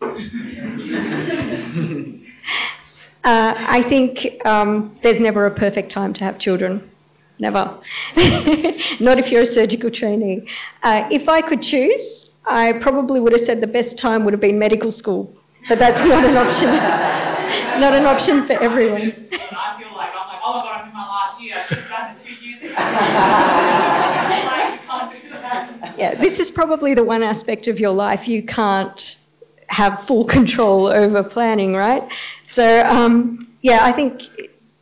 Uh, I think um, there's never a perfect time to have children. Never. Not if you're a surgical trainee. Uh, if I could choose, I probably would have said the best time would have been medical school, but that's not an option. not an option for everyone. I feel like I'm like, oh my god, I'm in my last year. I've done the two years. Yeah, this is probably the one aspect of your life you can't have full control over planning, right? So, um, yeah, I think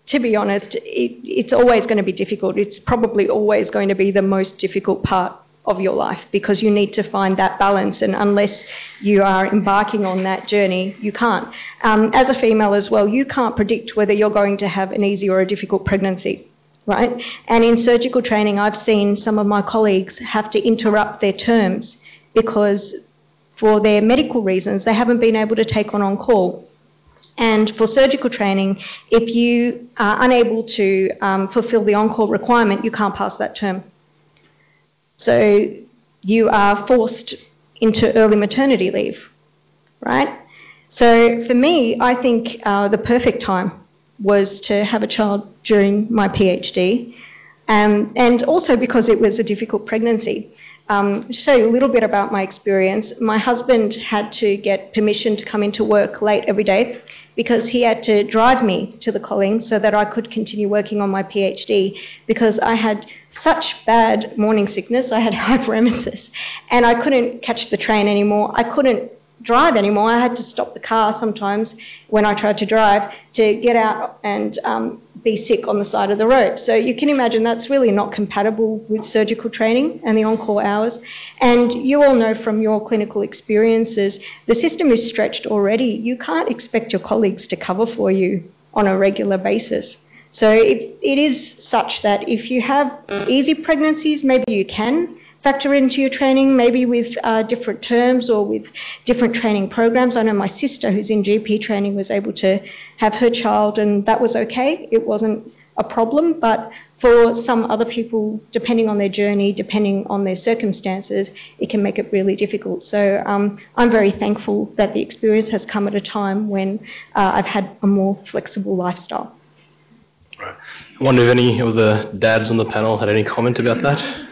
to be honest, it, it's always going to be difficult. It's probably always going to be the most difficult part of your life because you need to find that balance, and unless you are embarking on that journey, you can't. Um, as a female as well, you can't predict whether you're going to have an easy or a difficult pregnancy right? And in surgical training, I've seen some of my colleagues have to interrupt their terms because for their medical reasons, they haven't been able to take on on call. And for surgical training, if you are unable to um, fulfill the on call requirement, you can't pass that term. So you are forced into early maternity leave, right? So for me, I think uh, the perfect time was to have a child during my PhD, um, and also because it was a difficult pregnancy. Um, show you a little bit about my experience. My husband had to get permission to come into work late every day because he had to drive me to the Kollings so that I could continue working on my PhD because I had such bad morning sickness, I had hyperemesis, and I couldn't catch the train anymore. I couldn't drive anymore. I had to stop the car sometimes when I tried to drive to get out and um, be sick on the side of the road. So you can imagine that's really not compatible with surgical training and the call hours. And you all know from your clinical experiences, the system is stretched already. You can't expect your colleagues to cover for you on a regular basis. So it, it is such that if you have easy pregnancies, maybe you can factor into your training, maybe with uh, different terms or with different training programs. I know my sister, who's in GP training, was able to have her child, and that was okay. It wasn't a problem, but for some other people, depending on their journey, depending on their circumstances, it can make it really difficult. So um, I'm very thankful that the experience has come at a time when uh, I've had a more flexible lifestyle. I wonder if any of the dads on the panel had any comment about that.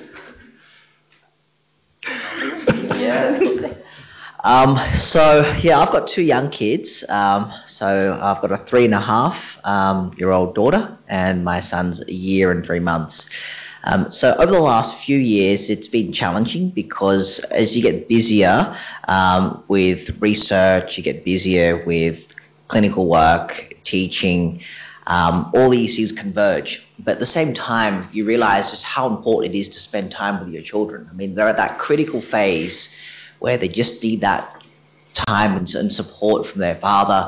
Um, so yeah, I've got two young kids. Um, so I've got a three and a half um, year old daughter, and my son's a year and three months. Um, so over the last few years, it's been challenging because as you get busier um, with research, you get busier with clinical work, teaching. Um, all these things converge, but at the same time, you realize just how important it is to spend time with your children. I mean, they're at that critical phase where they just need that time and, and support from their father.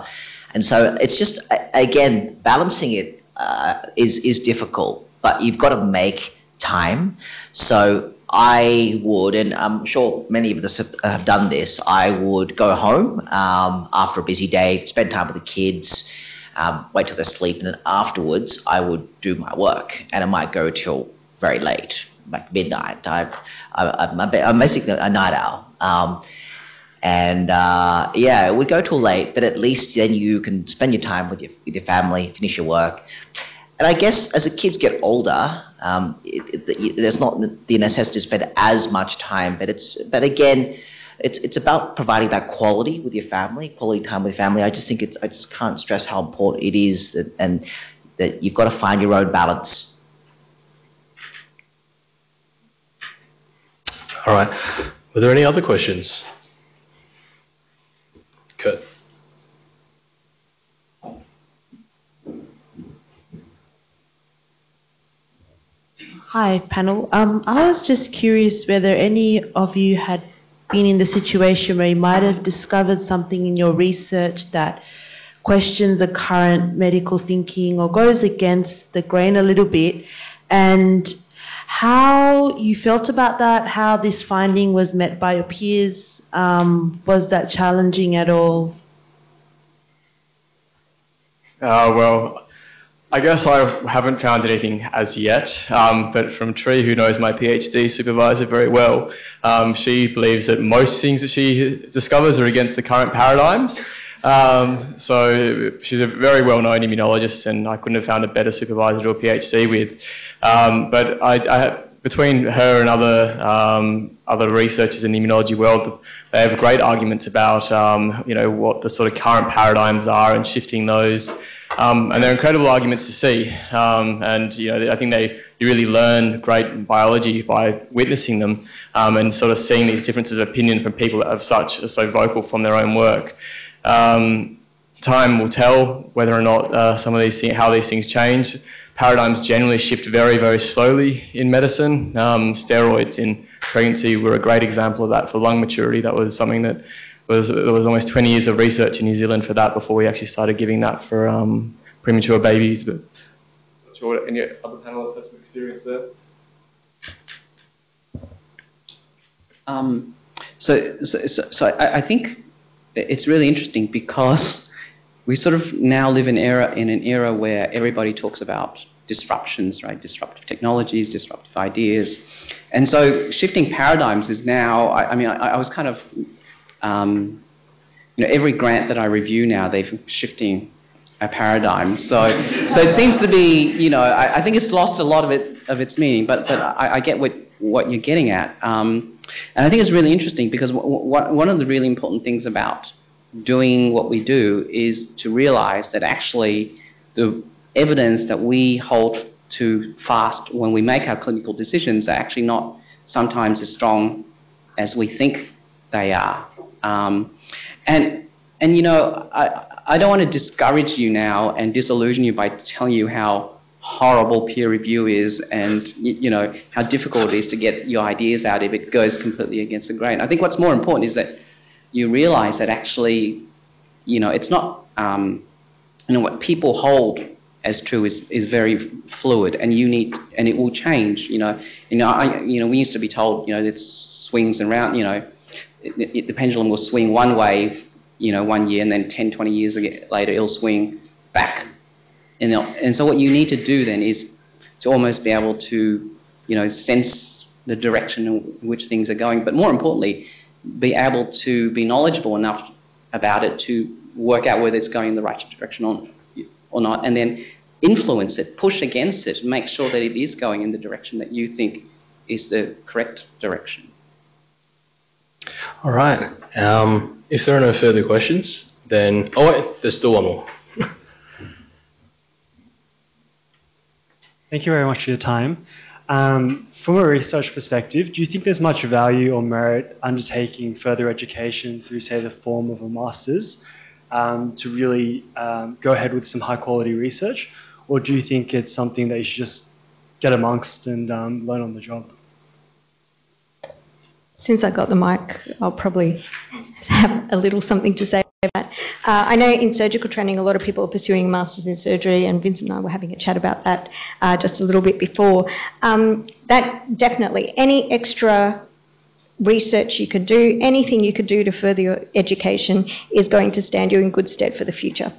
And so it's just, again, balancing it uh, is is difficult, but you've got to make time. So I would, and I'm sure many of us have done this, I would go home um, after a busy day, spend time with the kids, um, wait till they're asleep, and then afterwards I would do my work. And I might go till very late, like midnight. I, I, I'm basically a night owl. Um, and uh, yeah, it would go till late, but at least then you can spend your time with your with your family, finish your work. And I guess as the kids get older, um, it, it, there's not the necessity to spend as much time, but it's but again, it's it's about providing that quality with your family, quality time with family. I just think it's I just can't stress how important it is, that, and that you've got to find your own balance. All right. Were there any other questions? Kurt. Hi, panel. Um, I was just curious whether any of you had been in the situation where you might have discovered something in your research that questions the current medical thinking or goes against the grain a little bit, and how you felt about that, how this finding was met by your peers. Um, was that challenging at all? Uh, well, I guess I haven't found anything as yet, um, but from Tri, who knows my PhD supervisor very well, um, she believes that most things that she discovers are against the current paradigms. Um, so she's a very well-known immunologist, and I couldn't have found a better supervisor to a PhD with. Um, but I, I, between her and other um, other researchers in the immunology world, they have great arguments about um, you know what the sort of current paradigms are and shifting those. Um, and they're incredible arguments to see. Um, and you know, I think they you really learn great biology by witnessing them um, and sort of seeing these differences of opinion from people that have such are so vocal from their own work. Time will tell whether or not uh, some of these things, how these things change paradigms generally shift very, very slowly in medicine. Um, steroids in pregnancy were a great example of that for lung maturity. That was something that was there was almost 20 years of research in New Zealand for that before we actually started giving that for um, premature babies. But not sure what any other panelists have some experience there. Um, so, so, so, so I, I think it's really interesting because we sort of now live in era in an era where everybody talks about disruptions, right? Disruptive technologies, disruptive ideas, and so shifting paradigms is now. I, I mean, I, I, was kind of, um, you know, every grant that I review now, they're shifting a paradigm. So, so it seems to be, you know, I, I think it's lost a lot of it of its meaning, but but I, get what what you're getting at, um, and I think it's really interesting because w- w- one of the really important things about doing what we do is to realize that actually the evidence that we hold to fast when we make our clinical decisions are actually not sometimes as strong as we think they are. Um, and, and you know, I, I don't want to discourage you now and disillusion you by telling you how horrible peer review is and you, you, know how difficult it is to get your ideas out if it goes completely against the grain. I think what's more important is that you realize that actually, you know, it's not, um, you know, what people hold as true is, is very fluid and you need, and it will change, you know. You know, I, you know, we used to be told, you know, it swings and round, you know, it, it, the pendulum will swing one way, you know, one year and then 10, 20 years later it'll swing back. And, and so what you need to do then is to almost be able to, you know, sense the direction in which things are going. But more importantly, be able to be knowledgeable enough about it to work out whether it's going in the right direction or, or not, and then influence it, push against it, make sure that it is going in the direction that you think is the correct direction. All right. Um, if there are no further questions, then oh wait, there's still one more. Thank you very much for your time. Um, from a research perspective, do you think there's much value or merit undertaking further education through, say, the form of a master's um, to really um, go ahead with some high quality research? Or do you think it's something that you should just get amongst and um, learn on the job? Since I got the mic, I'll probably have a little something to say. Uh, I know in surgical training, a lot of people are pursuing masters in surgery, and Vincent and I were having a chat about that uh, just a little bit before. Um, that definitely, any extra research you could do, anything you could do to further your education is going to stand you in good stead for the future.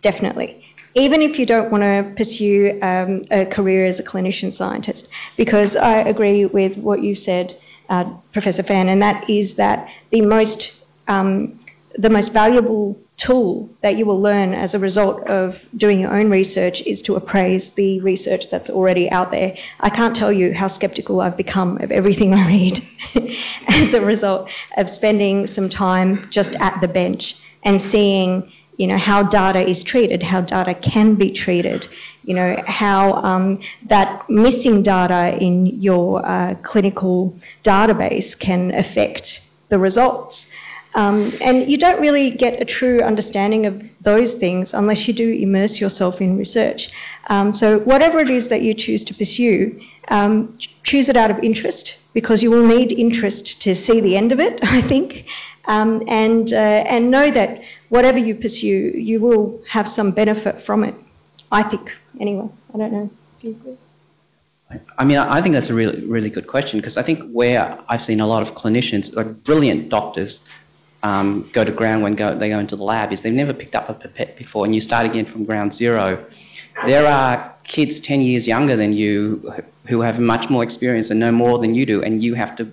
Definitely. Even if you don't want to pursue um, a career as a clinician scientist, because I agree with what you said, uh, Professor Phan, and that is that the most um, the most valuable tool that you will learn as a result of doing your own research is to appraise the research that's already out there. I can't tell you how skeptical I've become of everything I read as a result of spending some time just at the bench and seeing you know how data is treated, how data can be treated, you know how um, that missing data in your uh, clinical database can affect the results. Um, and you don't really get a true understanding of those things unless you do immerse yourself in research. Um, so, whatever it is that you choose to pursue, um, choose it out of interest because you will need interest to see the end of it, I think. Um, and, uh, and know that whatever you pursue, you will have some benefit from it. I think, anyway. I don't know if you agree. I mean, I think that's a really, really good question because I think where I've seen a lot of clinicians, like brilliant doctors, um, go to ground when go, they go into the lab is they've never picked up a pipette before and you start again from ground zero. There are kids 10 years younger than you who have much more experience and know more than you do and you have to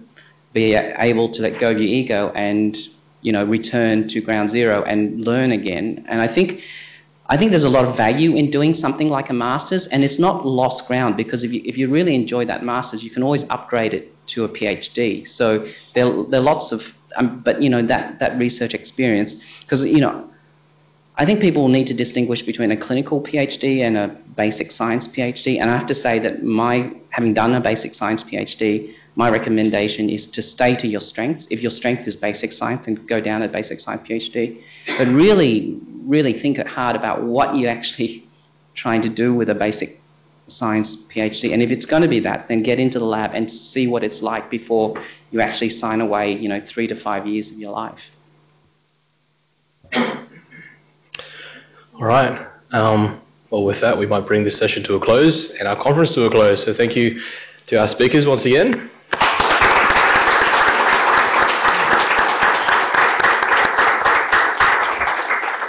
be able to let go of your ego and you know return to ground zero and learn again and i think i think there's a lot of value in doing something like a masters and it's not lost ground because if you, if you really enjoy that masters you can always upgrade it to a phd so there, there are lots of um, but you know that that research experience because you know I think people need to distinguish between a clinical PhD and a basic science PhD. And I have to say that my having done a basic science PhD, my recommendation is to stay to your strengths. If your strength is basic science, then go down a basic science PhD. But really, really think hard about what you're actually trying to do with a basic science PhD. And if it's going to be that, then get into the lab and see what it's like before you actually sign away, you know, three to five years of your life. All right. Um, well, with that, we might bring this session to a close and our conference to a close. So thank you to our speakers once again.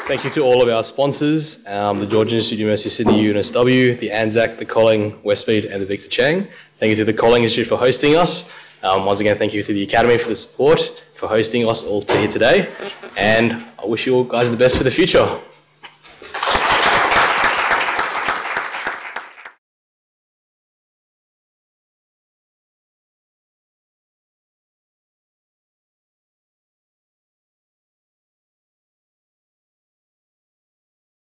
Thank you to all of our sponsors, um, the George Institute, University of Sydney, UNSW, the ANZAC, the Kolling, Westmead, and the Victor Chang. Thank you to the Kolling Institute for hosting us. Um, once again, thank you to the Academy for the support, for hosting us all here today, and I wish you all guys the best for the future.